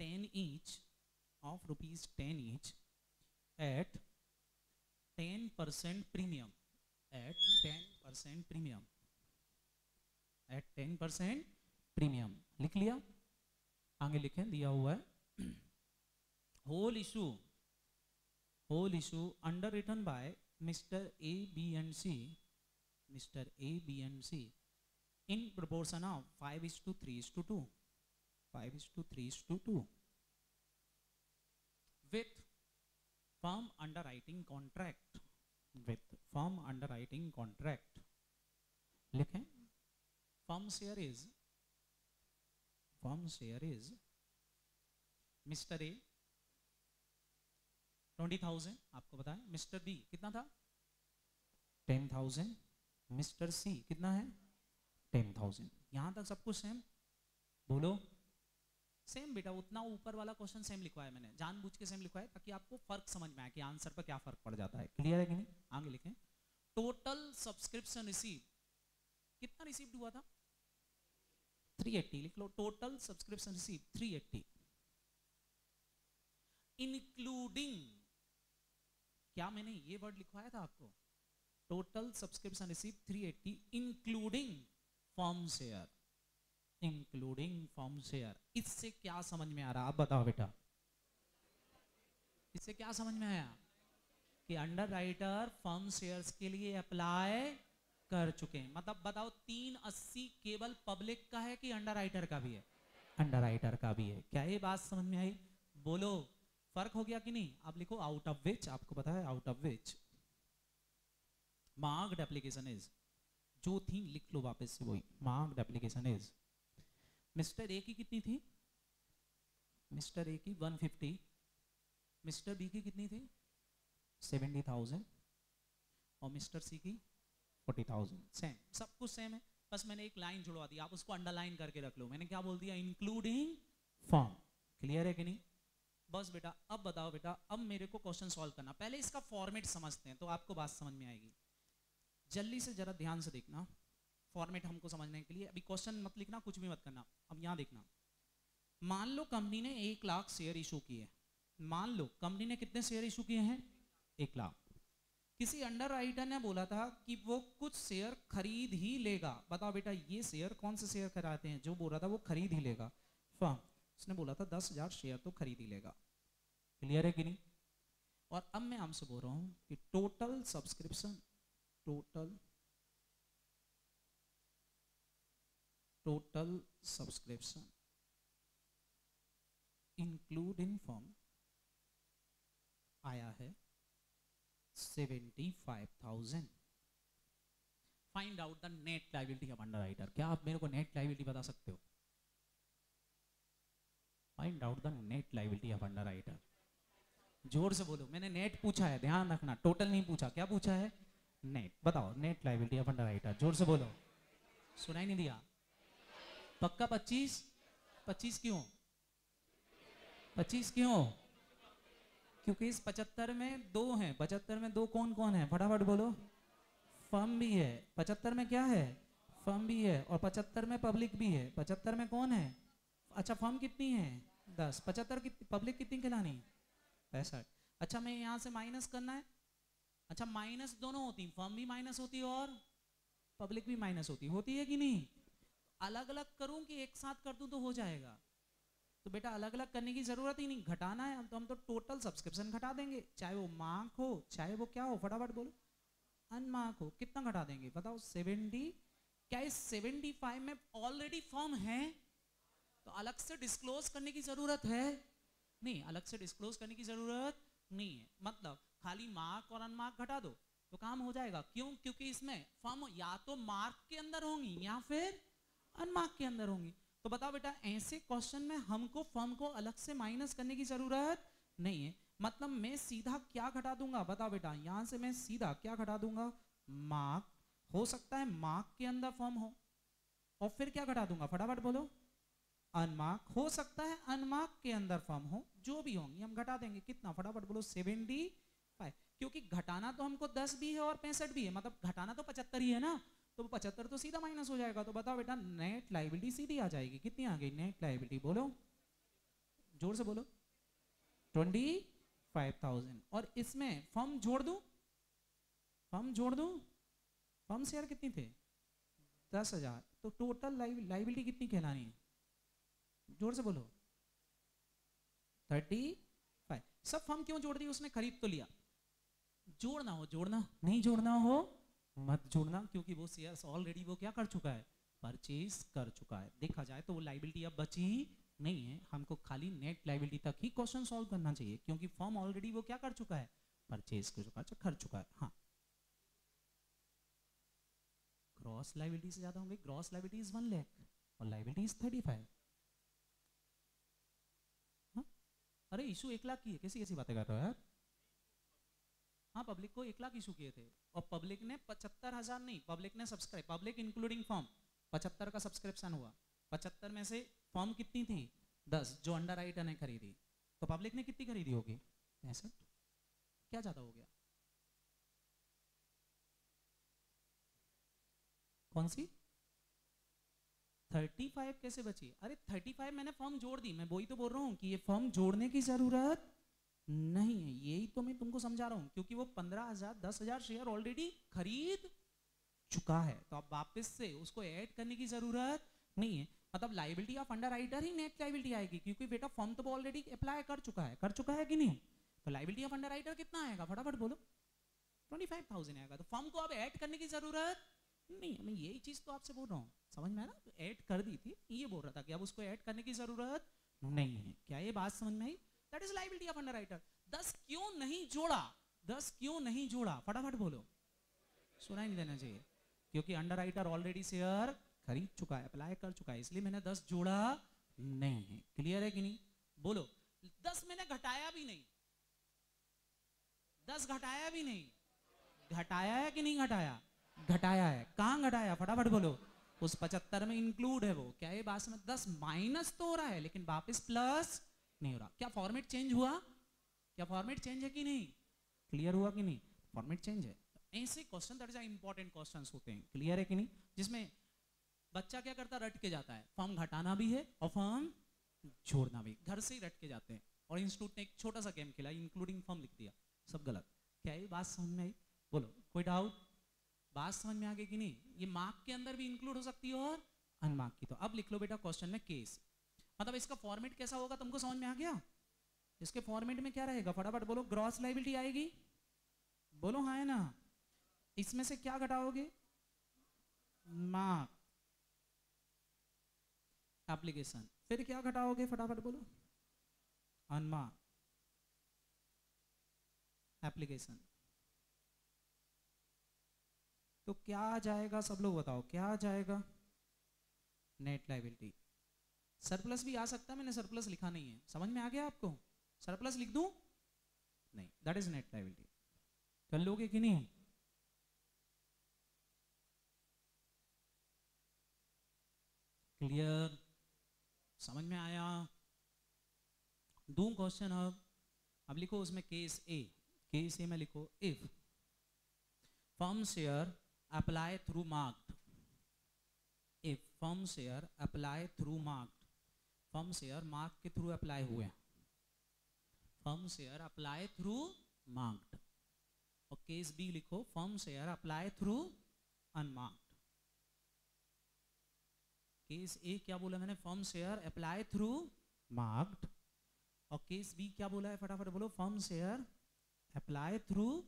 10 each of rupees 10 each at 10% premium at 10% at ten percent premium लिख लिया? आगे लिखें, दिया हुआ है। Whole issue whole issue underwritten by mister A B and C mister A B and C in proportion of five is to three is to two five is to three is to two with firm underwriting contract with firm underwriting contract लिखें। Firm share is firm share is Mr. A twenty thousand आपको बताएँ mister B कितना था? Ten thousand mister सी कितना है? Ten thousand यहाँ तक सब कुछ सेम बोलो। सेम बेटा, उतना ऊपर वाला क्वेश्चन सेम लिखवाया मैंने। जानबूझ के सेम लिखवाया ताकि आपको फ़र्क समझ में आए कि आंसर पर क्या फ़र्क पड़ जाता है। क्लियर है कि नहीं? आगे लिखें। टोटल सब्सक्रिप्शन रिसीव कितना रिसीव हुआ था? 380 लिख लो टोटल सब्सक्रिप्शन रिसीव 380 इंक्लूडिंग क्या मैंने ये वर्ड लिखवाया था आपको? Total subscription receive 380 including firm share including firm share इससे क्या समझ में आ रहा? आप बताओ बेटा। इससे क्या समझ में आया? कि अंडर राइटर फॉर्म शेयर्स के लिए अप्लाई कर चुके हैं। मतलब बताओ तीन अस्सी केवल पब्लिक का है कि अंडर का भी है? अंडर का भी है। क्या ये बात समझ में आई? बोलो फ़र्क हो गया कि नहीं? आप लिखो आउट ऑफ़ विच आपको पता है out of which marked application is जो थी लिख लो वापस से वही। Marked application is mister A की कितनी थी? मिस्टर ए की 150 मिस्टर बी की कितनी थी? 70,000 और मिस्टर सी की? 40,000 सेम सब कुछ सेम है. बस मैंने एक लाइन जुड़वा दी. आप उसको अंडरलाइन करके रख लो. मैंने क्या बोल दिया? इंक्लूडिंग फॉर्म क्लियर है कि नहीं? बस बेटा अब बताओ बेटा अब मेरे को क्वेश्चन सॉल्व करना. पहले इसका फॉर्मेट समझते हैं तो आपको बात समझ में आएगी. जल्दी से जरा ध्यान से देखना. फॉर्मेट हमको समझने के लिए. अभी क्वेश्चन मत लिखना कुछ भी मत करना. अब यहाँ देखना. मान लो कंपनी ने एक लाख शेयर इशू किए मान लो कंपनी ने कितने शेयर इशू किए हैं? एक लाख. किसी अंडर राइटर ने बोला था कि वो कुछ शेयर खरीद ही लेगा। बताओ बेटा ये शेयर कौन से शेयर कराते हैं? जो बोल रहा था वो खरीद ही लेगा। फर्म उसने बोला था दस हज़ार शेयर तो खरीद ही लेगा। क्लियर है कि नहीं? और अब मैं आपसे बोल रहा हूँ कि total subscription total total subscription include in firm आया है। Seventy five thousand find out the net liability of underwriter क्या आप मेरे को नेट लाइबिलिटी बता सकते हो? Find out the net liability of underwriter ज़ोर से बोलो। मैंने नेट पूछा है, ध्यान रखना। टोटल नहीं पूछा। क्या पूछा है? नेट बताओ net liability of underwriter ज़ोर से बोलो। सुनाई नहीं दिया? पक्का पच्चीस? पच्चीस क्यों? पच्चीस क्यों? क्योंकि इस पचहत्तर में दो हैं। पचहत्तर में दो कौन कौन है? फटाफट बोलो। फर्म भी है। पचहत्तर में क्या है? फर्म भी है और पचहत्तर में पब्लिक भी है। पचहत्तर में कौन है? अच्छा फर्म कितनी है? दस। पचहत्तर की, पब्लिक कितनी खिलानी? पैंसठ। अच्छा मैं यहाँ से माइनस करना है। अच्छा माइनस दोनों होती फर्म भी माइनस होती और पब्लिक भी माइनस होती होती है कि नहीं? अलग अलग करूँ कि एक साथ कर दूँ तो हो जाएगा। तो बेटा अलग अलग करने की ज़रूरत ही नहीं, घटाना है। तो हम तो टोटल सब्सक्रिप्शन घटा देंगे। चाहे वो मार्क हो, चाहे वो क्या हो, फटाफट बोलो। अनमार्क हो, कितना घटा देंगे? बताओ सेवेंटी क्या इस सेवेंटी फाइव में ऑलरेडी फॉर्म है? तो अलग से डिस्क्लोज करने की ज़रूरत है? नहीं, अलग से डिस्क्लोज करने की ज़रूरत नहीं है। मतलब खाली मार्क और अनमार्क घटा दो तो काम हो जाएगा। क्यों? क्योंकि इसमें फॉर्म या तो मार्क के अंदर होंगी या फिर अनमार्क के अंदर होंगी। तो बताओ बेटा, ऐसे क्वेश्चन में हमको फर्म को अलग से माइनस करने की ज़रूरत नहीं है। मतलब मैं सीधा क्या घटा दूँगा? बताओ बेटा, यहाँ से मैं सीधा क्या घटा दूँगा? मार्क हो सकता है मार्क के अंदर फर्म हो। और फिर क्या घटा दूँगा? फटाफट बोलो। अनमार्क हो सकता है अनमार्क के अंदर फर्म हो, जो भी होंगी, हम घटा देंगे। कितना? फटाफट बोलो सेवेंटी फाइव क्योंकि घटाना तो हमको दस भी है और पैंसठ भी है। मतलब घटाना तो पचहत्तर ही है ना। तो पचहत्तर तो सीधा माइनस हो जाएगा। तो बताओ बेटा नेट लाइबिलिटी सीधी आ जाएगी। कितनी आ गई? नेट लाइबिलिटी बोलो। ज़ोर से बोलो। ट्वेंटी फाइव थाउज़ेंड और इसमें फर्म जोड़ दू? फर्म जोड़ दू? फर्म शेयर कितनी थे? दस हज़ार। तो टोटल लाइबिलिटी कितनी कहलानी है? ज़ोर से बोलो। थर्टी फाइव सब फर्म क्यों जोड़ दी उसने खरीद तो लिया। जोड़ना हो, जोड़ना। नहीं जोड़ना हो मत जोड़ना क्योंकि वो शेयर्स ऑलरेडी वो क्या कर चुका है? परचेज कर चुका है। देखा जाए तो वो लाइबिलिटी अब बची नहीं है। हमको खाली नेट लाइबिलिटी तक ही क्वेश्चन सॉल्व करना चाहिए, क्योंकि फॉर्म ऑलरेडी वो क्या कर चुका है? परचेज कर चुका है कर चुका है। हाँ। ग्रॉस लाइबिलिटी से ज़्यादा होंगे। Gross liability is one lakh और लाइबिलिटी इज़ थर्टी फाइव अरे इशू एक लाख की है। कैसी कैसी बातें कर रहे हो यार? हाँ पब्लिक को एक लाख इशू किए थे। और पब्लिक ने पचहत्तर हज़ार नहीं पब्लिक ने सब्सक्राइब पब्लिक इंक्लूडिंग फॉर्म पचहत्तर का सब्सक्रिप्शन हुआ। पचहत्तर में से फॉर्म कितनी थी? दस, जो अंडर राइटर ने खरीदी। तो पब्लिक ने कितनी खरीदी होगी? पैंसठ। क्या ज़्यादा हो गया? कौन सी? थर्टी फाइव कैसे बची? अरे थर्टी फाइव मैंने फॉर्म जोड़ दी। मैं वही तो बोल रहा हूँ कि ये फॉर्म जोड़ने की ज़रूरत नहीं है, यही तो मैं तुमको समझा रहा हूँ, क्योंकि वो पंद्रह हज़ार, दस हज़ार शेयर ऑलरेडी खरीद चुका है। तो अब वापस से उसको ऐड करने की ज़रूरत नहीं है। मतलब लाइबिलिटी ऑफ़ अंडर राइटर ही नेट लाइबिलिटी आएगी, क्योंकि बेटा फॉर्म तो ऑलरेडी अप्लाई कर चुका है। कर चुका है कि नहीं? तो लाइबिलिटी ऑफ़ अंडर राइटर कितना आएगा? फटाफट बोलो। ट्वेंटी फाइव थाउज़ेंड आएगा। तो फॉर्म को अब ऐड करने की ज़रूरत नहीं मैं यही चीज़ तो आपसे बोल रहा हूँ। समझ में आया ना? ऐड तो कर दी थी। ये बोल रहा था कि अब उसको ऐड करने की ज़रूरत नहीं है। क्या ये बात समझ में आई? That is liability of underwriter दस क्यों नहीं जोड़ा? दस क्यों नहीं जोड़ा? फटाफट बोलो। सुना नहीं देना चाहिए। क्योंकि अंडर राइटर ऑलरेडी शेयर खरीद चुका है अप्लाई कर चुका है। इसलिए मैंने दस जोड़ा नहीं। है क्लियर है कि नहीं? बोलो। दस मैंने घटाया भी नहीं। दस घटाया भी नहीं। घटाया है कि नहीं घटाया? घटाया है। कहाँ घटाया? फटाफट बोलो। उस पचहत्तर में इंक्लूड है वो। क्या ये बात में दस माइनस तो हो रहा है, लेकिन वापस प्लस नहीं हो रहा। क्या फॉर्मेट चेंज हुआ? क्या फॉर्मेट चेंज है कि नहीं? क्लियर हुआ कि नहीं? फॉर्मेट चेंज है। ऐसे question that is important question होते हैं। क्लियर है कि नहीं? जिसमें बच्चा क्या करता रट के जाता है। फॉर्म घटाना भी है और फॉर्म छोड़ना भी। घर से ही रट के जाते हैं। और इंस्टीट्यूट ने एक छोटा सा गेम खेला इंक्लूडिंग फॉर्म लिख दिया। सब गलत। क्या ये बात समझ में आई? बोलो। कोई डाउट बात समझ में आ गई कि नहीं? ये मार्क के अंदर भी इंक्लूड हो सकती है और अनमार्क की। तो अब लिख लो बेटा क्वेश्चन में केस मतलब इसका फॉर्मेट कैसा होगा तुमको समझ में आ गया? इसके फॉर्मेट में क्या रहेगा? फटाफट बोलो ग्रॉस लाइबिलिटी आएगी। बोलो हाँ है ना? इसमें से क्या घटाओगे? मार्क एप्लीकेशन फिर क्या घटाओगे? फटाफट बोलो। अनमार्क एप्लीकेशन तो क्या आ जाएगा? सब लोग बताओ, क्या आ जाएगा? नेट लाइबिलिटी सरप्लस भी आ सकता है, मैंने सरप्लस लिखा नहीं है। समझ में आ गया आपको? सरप्लस लिख दूँ? नहीं दैट इज़ नेट लाइबिलिटी कर लोगे कि नहीं? क्लियर समझ में आया? दो क्वेश्चन अब। अब लिखो उसमें केस ए केस ए में लिखो if firm share apply through marked if firm share apply through marked firm share mark के थ्रू अप्लाई हुए हैं। Firm share apply through marked. और केस बी लिखो, firm share apply through unmarked. Case A क्या बोला मैंने? Firm share apply through marked. और case B क्या बोला है? फटाफट बोलो, firm share apply through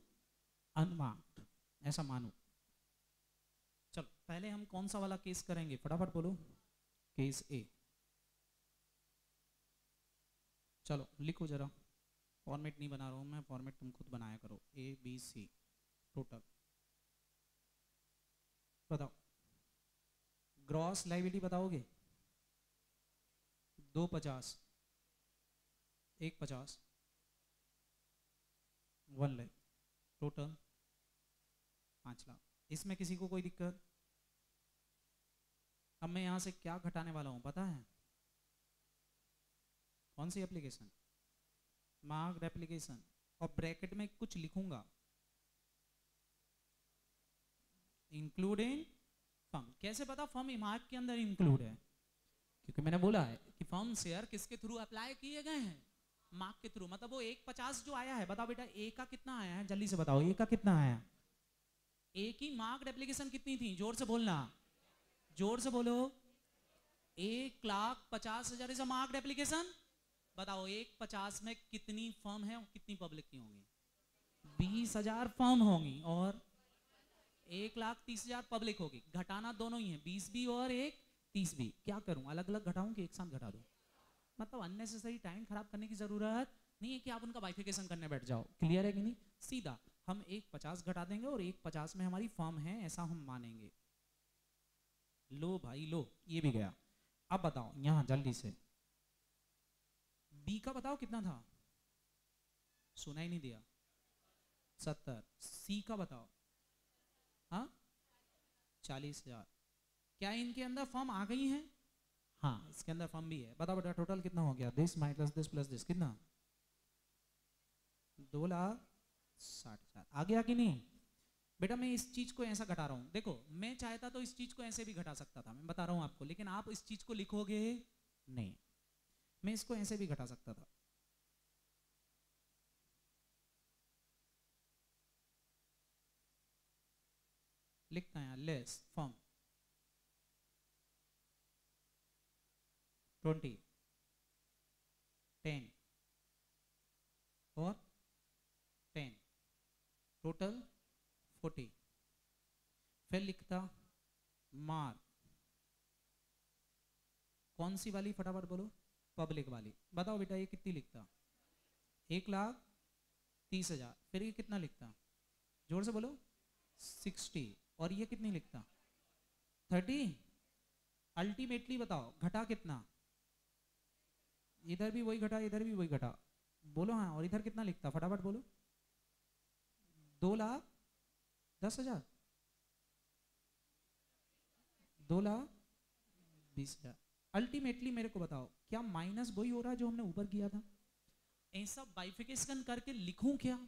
unmarked. ऐसा मानो। चलो, पहले हम कौन सा वाला केस करेंगे? फटाफट बोलो। Case A. चलो, लिखो जरा। फॉर्मेट नहीं बना रहा हूँ मैं फॉर्मेट तुम खुद बनाया करो। ए बी सी टोटल बताओ। ग्रॉस लाइबिलिटी बताओगे? दो पचास। एक पचास। वन लाख। टोटल पाँच लाख। इसमें किसी को कोई दिक्कत? अब मैं यहाँ से क्या घटाने वाला हूँ, पता है? कौन सी एप्लीकेशन मार्क्ड एप्लीकेशन और ब्रैकेट में कुछ लिखूँगा। इंक्लूडिंग फर्म कैसे पता फर्म इमारत के अंदर इंक्लूड है? क्योंकि मैंने बोला है कि फर्म शेयर किसके थ्रू अप्लाई किए गए हैं? मार्क के थ्रू मतलब वो एक पचास जो आया है, बताओ बेटा ए का कितना आया है? जल्दी से बताओ ए का कितना आया? ए की मार्क्ड एप्लीकेशन कितनी थी? ज़ोर से बोलना। ज़ोर से बोलो। एक लाख पचास हज़ार इज़ अ मार्क्ड एप्लीकेशन बताओ, एक पचास में कितनी फर्म है और कितनी पब्लिक की होंगी? बीस हज़ार फर्म होंगी और एक लाख तीस हज़ार पब्लिक होगी। घटाना दोनों ही है। बीस भी और एक तीस भी। क्या करूँ? अलग अलग घटाऊं कि एक साथ घटा दूँ? मतलब अननेसेसरी टाइम खराब करने की ज़रूरत नहीं है कि आप उनका बाइफिकेशन करने बैठ जाओ। क्लियर है कि नहीं? सीधा, हम एक पचास घटा देंगे और एक पचास में हमारी फॉर्म है, ऐसा हम मानेंगे। लो भाई, लो। ये भी गया। अब बताओ, यहाँ जल्दी से। बी का बताओ कितना था? सुना ही नहीं दिया। सत्तर। सी का बताओ। हाँ? चालीस हज़ार। क्या इनके अंदर फॉर्म आ गई है? हाँ इसके अंदर फॉर्म भी है। बताओ बेटा, टोटल कितना हो गया? This minus this plus this कितना? दो लाख साठ हज़ार। आ गया कि नहीं? बेटा, मैं इस चीज़ को ऐसा घटा रहा हूँ। देखो, मैं चाहता तो इस चीज़ को ऐसे भी घटा सकता था, मैं बता रहा हूँ आपको, लेकिन आप इस चीज़ को लिखोगे? नहीं। मैं इसको ऐसे भी घटा सकता था। लिखता है लेस फॉर्म ट्वेंटी टेन और टेन टोटल फोर्टी फिर लिखता मार्क कौन सी वाली फटाफट बोलो? पब्लिक वाली। बताओ बेटा, ये कितनी लिखता? एक लाख तीस हज़ार। फिर ये कितना लिखता? ज़ोर से बोलो। सिक्सटी। और ये कितनी लिखता? थर्टी। अल्टीमेटली बताओ, घटा कितना? इधर भी वही घटा, इधर भी वही घटा। बोलो हाँ और इधर कितना लिखता? फटाफट बोलो। दो लाख दस हज़ार। दो लाख बीस हज़ार। अल्टीमेटली मेरे को बताओ क्या माइनस वही हो रहा है जो हमने ऊपर किया था? ऐसा बाइफिकेशन करके लिखूं क्या?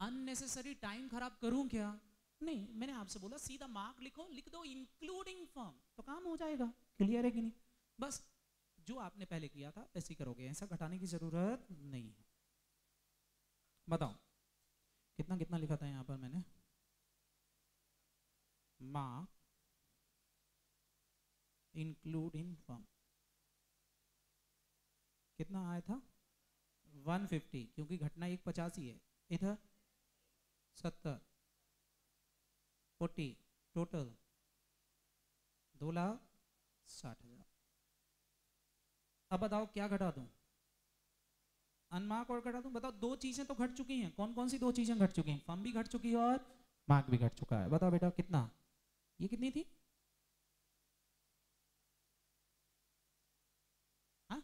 अननेसेसरी टाइम खराब करूँ क्या? नहीं, मैंने आपसे बोला, सीधा मार्क लिखो, लिख दो इंक्लूडिंग फर्म तो काम हो जाएगा। क्लियर है कि नहीं? बस, जो आपने पहले किया था वैसे करोगे। ऐसा घटाने की ज़रूरत नहीं है। बताओ, कितना कितना लिखा था यहाँ पर मैंने? मार्क इंक्लूड इन फर्म कितना आया था? 150 क्योंकि घटना एक पचास ही। है इधर सत्तर, फोर्टी, टोटल दो लाख साठ हज़ार। अब बताओ क्या घटा दूँ? अनमार्क और घटा दूँ? बताओ, दो चीज़ें तो घट चुकी हैं। कौन कौन सी दो चीज़ें घट चुकी हैं? फर्म भी घट चुकी है और मार्क भी घट चुका है। बताओ बेटा, कितना? ये कितनी थी हाँ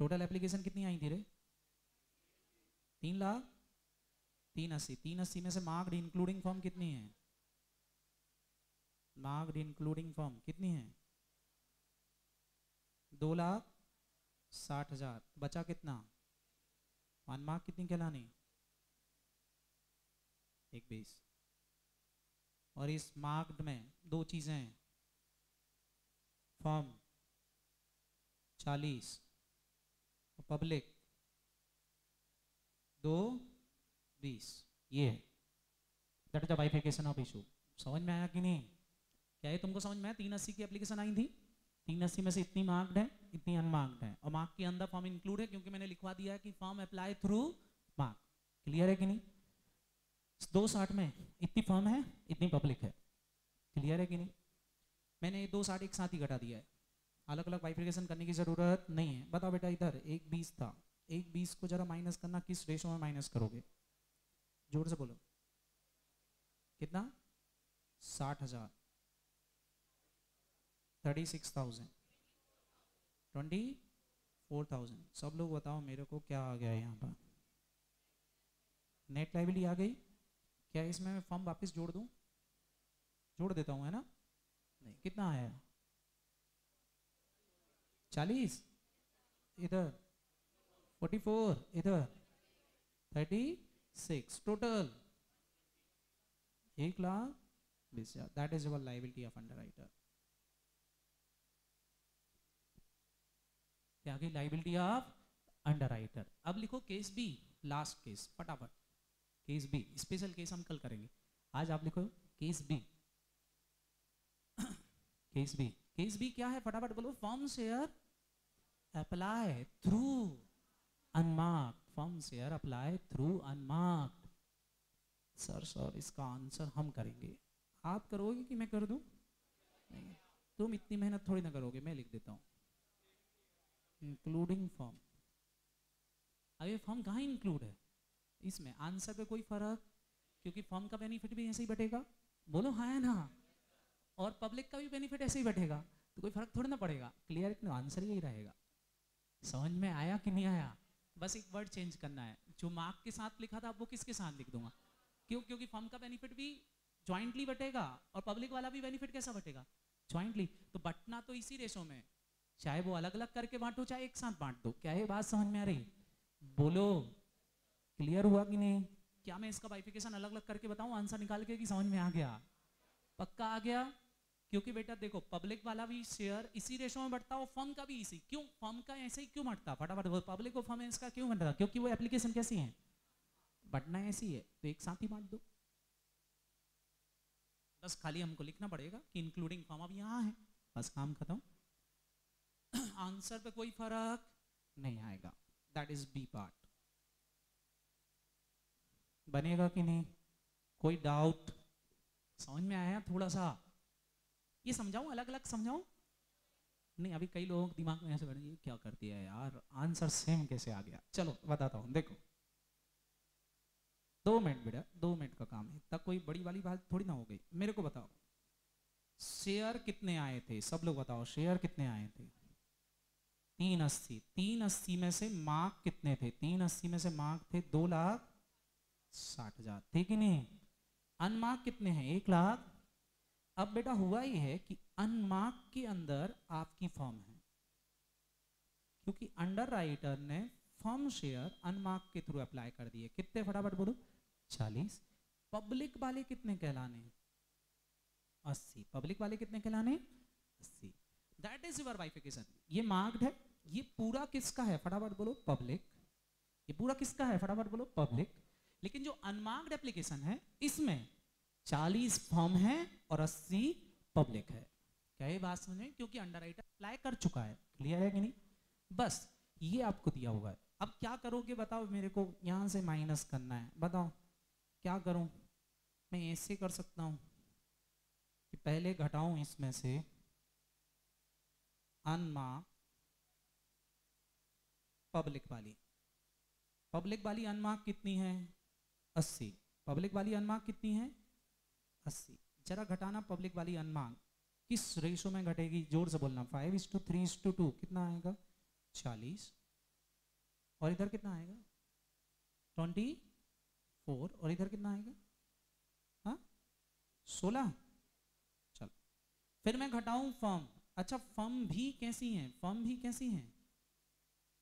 टोटल एप्लीकेशन कितनी आई थी रे तीन लाख? तीन अस्सी। तीन अस्सी में से मार्क्ड इंक्लूडिंग फॉर्म कितनी है? मार्क्ड इंक्लूडिंग फॉर्म कितनी है? दो लाख साठ हज़ार। बचा कितना? अनमार्क कितनी कहलानी? एक बीस और इस मार्क्ड में दो चीज़ें हैं। फॉर्म चालीस। पब्लिक दो, बीस, ये that is the bifurcation of issue समझ में आया कि नहीं? क्या ये तुमको समझ में आया? तीन अस्सी की एप्लीकेशन आई थी? तीन अस्सी में से इतनी मार्क्ड है, इतनी अनमार्क्ड है। और मार्क के अंदर फॉर्म इंक्लूड है क्योंकि मैंने लिखवा दिया है कि firm apply through mark clear है कि नहीं? दो साठ में इतनी फॉर्म है, इतनी पब्लिक है। क्लियर है कि नहीं? मैंने ये दो साठ एक साथ ही घटा दिया है। अलग अलग बाइफिकेशन करने की ज़रूरत नहीं है। बताओ बेटा इधर, एक बीस था। एक बीस को जरा माइनस करना, किस रेशो में माइनस करोगे? ज़ोर से बोलो। कितना? साठ हज़ार। Thirty six thousand twenty four thousand सब लोग बताओ मेरे को क्या आ गया यहाँ पर। नेट लाइबिलिटी आ गई। क्या इसमें मैं फॉर्म वापस जोड़ दूँ? जोड़ देता हूँ, है ना? नहीं, कितना आया? चालीस, इधर फोर्टी फोर इधर थर्टी सिक्स टोटल एक लाख बीस हज़ार। That is our liability of underwriter क्या लाइबिलिटी ऑफ़ अंडर राइटर अब लिखो केस बी लास्ट केस फटाफट। केस बी स्पेशल केस हम कल करेंगे। आज आप लिखो case B case B case B क्या है? फटाफट बोलो firm share apply through unmark firm share apply through unmark sir sir इसका आंसर हम करेंगे। आप करोगे कि मैं कर दूँ? नहीं। तुम इतनी मेहनत थोड़ी ना करोगे, मैं लिख देता हूँ। इंक्लूडिंग फॉर्म अब ये फॉर्म कहाँ इंक्लूड है? इसमें आंसर पे कोई फ़र्क? क्योंकि फॉर्म का बेनिफिट भी ऐसे ही बटेगा। बोलो हाँ है ना? और पब्लिक का भी बेनिफिट ऐसे ही बैठेगा तो कोई फ़र्क थोड़ा ना पड़ेगा। क्लियर इतना आंसर यही रहेगा। समझ में आया कि नहीं आया? बस एक वर्ड चेंज करना है। जो मार्क के साथ लिखा था वो किसके साथ लिख दूँगा? क्यों? क्योंकि फॉर्म का बेनिफिट भी ज्वाइंटली बटेगा और पब्लिक वाला भी बेनिफिट कैसा बटेगा? ज्वाइंटली तो बटना तो इसी रेशो में। चाहे वो अलग अलग करके बांटो, चाहे एक साथ बांट दो। क्या ये बात समझ में आ रही? बोलो। क्लियर हुआ कि नहीं? क्या मैं इसका बाइफिकेशन अलग अलग करके बताऊँ? आंसर निकाल के कि समझ में आ गया? पक्का आ गया? क्योंकि बेटा देखो पब्लिक वाला भी शेयर इसी रेशो में बढ़ता है फर्म का भी इसी। क्यों? फर्म का ऐसे ही क्यों बढ़ता? फटाफट पब्लिक और फर्म इसका क्यों बढ़ता क्योंकि वो एप्लीकेशन कैसी है? बढ़ना ऐसी है तो एक साथ ही बांट दो। बस खाली हमको लिखना पड़ेगा कि इंक्लूडिंग फॉर्म अब यहाँ है। बस काम खत्म। आंसर पे कोई फ़र्क नहीं आएगा। दैट इज़ बी पार्ट बनेगा कि नहीं? कोई डाउट समझ में आया थोड़ा सा? ये समझाऊं? अलग अलग समझाऊं? नहीं, अभी कई लोगों के दिमाग में ऐसे बैठे क्या करती है यार? आंसर सेम कैसे आ गया? चलो, बताता हूँ, देखो। दो मिनट बेटा, दो मिनट का काम है। तब कोई बड़ी वाली बात थोड़ी ना हो गई। मेरे को बताओ। शेयर कितने आए थे? सब लोग बताओ शेयर कितने आए थे? तीन अस्सी। तीन अस्सी में से मार्क कितने थे? तीन अस्सी में से मार्क थे दो लाख साठ हज़ार। थे कि नहीं? अनमार्क कितने हैं? एक लाख अब बेटा हुआ ही है कि अनमार्क के अंदर आपकी फॉर्म है। क्योंकि अंडर राइटर ने फॉर्म शेयर अनमार्क के थ्रू अप्लाई कर दिए। कितने फटाफट बोलो? चालीस। पब्लिक वाले कितने कहलाने? अस्सी। पब्लिक वाले कितने कहलाने? अस्सी। दैट इज़ यूर बाइफिकेशन ये मार्क्ड है। ये पूरा किसका है? फटाफट बोलो पब्लिक ये पूरा किसका है? फटाफट बोलो पब्लिक लेकिन जो अनमार्क्ड एप्लीकेशन है, इसमें 40 फॉर्म है और 80 पब्लिक है। क्या ये बात समझ क्योंकि अंडर राइटर अप्लाई कर चुका है। क्लियर है कि नहीं? बस, ये आपको दिया हुआ है। अब क्या करोगे बताओ मेरे को? यहाँ से माइनस करना है। बताओ, क्या करूँ? मैं ऐसे कर सकता हूँ? कि पहले घटाऊं इसमें से। अनमार्क पब्लिक वाली। पब्लिक वाली अनमार्क कितनी है? अस्सी। पब्लिक वाली अनमार्क कितनी है? अस्सी। जरा घटाना पब्लिक वाली अनमार्क किस रेशो में घटेगी? ज़ोर से बोलना। Five is to three is to two कितना आएगा? चालीस। और इधर कितना आएगा? ट्वेंटी फोर और इधर कितना आएगा? हाँ? सोलह। चलो। फिर मैं घटाऊं फॉर्म अच्छा फर्म भी कैसी हैं? फर्म भी कैसी हैं?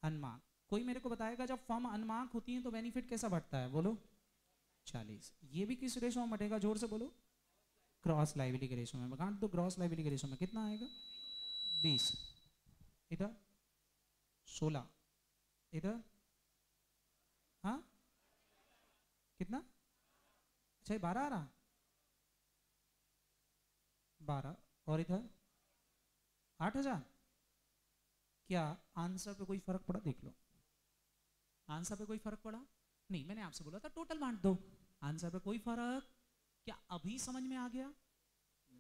अनमार्क कोई मेरे को बताएगा, जब फर्म अनमार्क होती है तो बेनिफिट कैसा बढ़ता है? बोलो। चालीस। ये भी किस रेशो में बढ़ेगा ज़ोर से बोलो। क्रॉस लाइबिलिटी के रेशो में। काट दो क्रॉस लाइबिलिटी के रेशो में कितना आएगा? बीस। इधर, सोलह। इधर हाँ? कितना? अच्छा बारह आ रहा बारह। और इधर, आठ हज़ार। क्या आंसर पे कोई फ़र्क पड़ा? देख लो। आंसर पे कोई फ़र्क पड़ा? नहीं, मैंने आपसे बोला था टोटल बांट दो। आंसर पे कोई फ़र्क क्या अभी समझ में आ गया?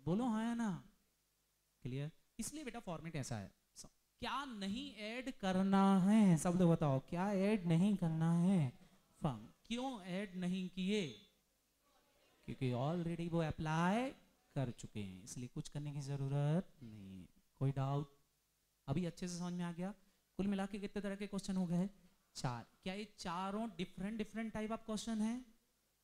बोलो हाँ ना? क्लियर इसलिए बेटा फॉर्मेट ऐसा है। क्या नहीं ऐड करना है? सब लोग बताओ, क्या ऐड नहीं करना है? फर्म क्यों ऐड नहीं किए? क्योंकि ऑलरेडी वो अप्लाई कर चुके हैं, इसलिए कुछ करने की ज़रूरत नहीं है। कोई डाउट अभी अच्छे से समझ में आ गया? कुल मिला के कितने तरह के क्वेश्चन हो गए? चार। क्या ये चारों different different type of question है?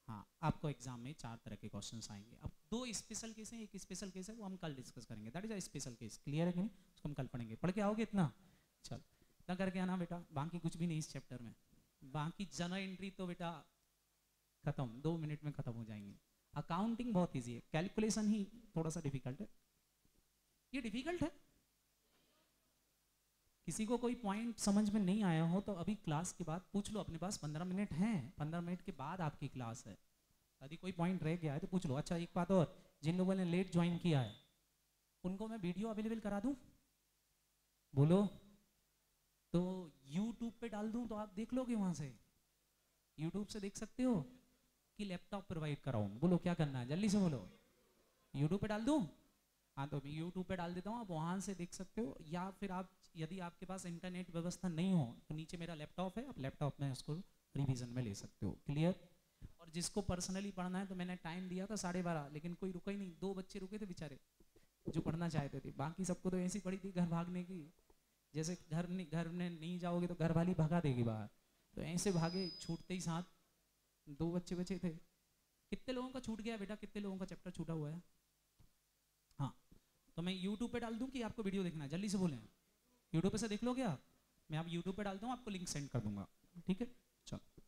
हाँ आपको एग्ज़ाम में चार तरह के क्वेश्चन आएँगे। अब दो स्पेशल केस हैं, एक स्पेशल केस है, वो हम कल डिस्कस करेंगे। That is a special case clear है कि नहीं? उसको हम कल पढ़ेंगे। पढ़ के आओगे इतना? चल। इतना करके आना बेटा। बाकी कुछ भी नहीं इस चैप्टर में। बाकी जनरल एंट्री तो बेटा खत्म। दो मिनट में खत्म हो जाएँगे। अकाउंटिंग बहुत ईजी है। कैलकुलेशन ही थोड़ा सा डिफ़िकल्ट है। ये डिफ़िकल्ट है? किसी को कोई पॉइंट समझ में नहीं आया हो तो अभी क्लास के बाद पूछ लो, अपने पास पंद्रह मिनट हैं। पंद्रह मिनट के बाद आपकी क्लास है। यदि कोई पॉइंट रह गया है तो पूछ लो। अच्छा एक बात और, जिन लोगों ने लेट ज्वाइन किया है, उनको मैं वीडियो अवेलेबल करा दूँ? बोलो। तो यूट्यूब पे डाल दूँ तो आप देख लोगे वहाँ से? यूट्यूब से देख सकते हो कि लैपटॉप प्रोवाइड कराऊं। बोलो, क्या करना है? जल्दी से बोलो। यूट्यूब पे डाल दूँ? हाँ तो मैं यूट्यूब पे डाल देता हूँ, आप वहाँ से देख सकते हो। या फिर आप, यदि आपके पास इंटरनेट व्यवस्था नहीं हो तो नीचे मेरा लैपटॉप है, आप लैपटॉप में उसको रिविजन में ले सकते हो। क्लियर और जिसको पर्सनली पढ़ना है तो मैंने टाइम दिया था साढ़े बारह, लेकिन कोई रुका ही नहीं। दो बच्चे रुके थे बेचारे, जो पढ़ना चाहते थे। बाकी सबको तो ऐसी पड़ी थी, घर भागने की। जैसे घर नहीं, घर में नहीं जाओगे तो घर वाली भगा देगी बाहर। तो ऐसे भागे, छूटते ही साथ। दो बच्चे बचे थे। कितने लोगों का छूट गया बेटा? कितने लोगों का चैप्टर छूटा हुआ है हाँ? तो मैं यूट्यूब पे डाल दूँ कि आपको वीडियो देखना है? जल्दी से बोलें। यूट्यूब पे से देख लो क्या मैं आप यूट्यूब पे डालता हूँ, आपको लिंक सेंड कर दूँगा। ठीक है? चलो।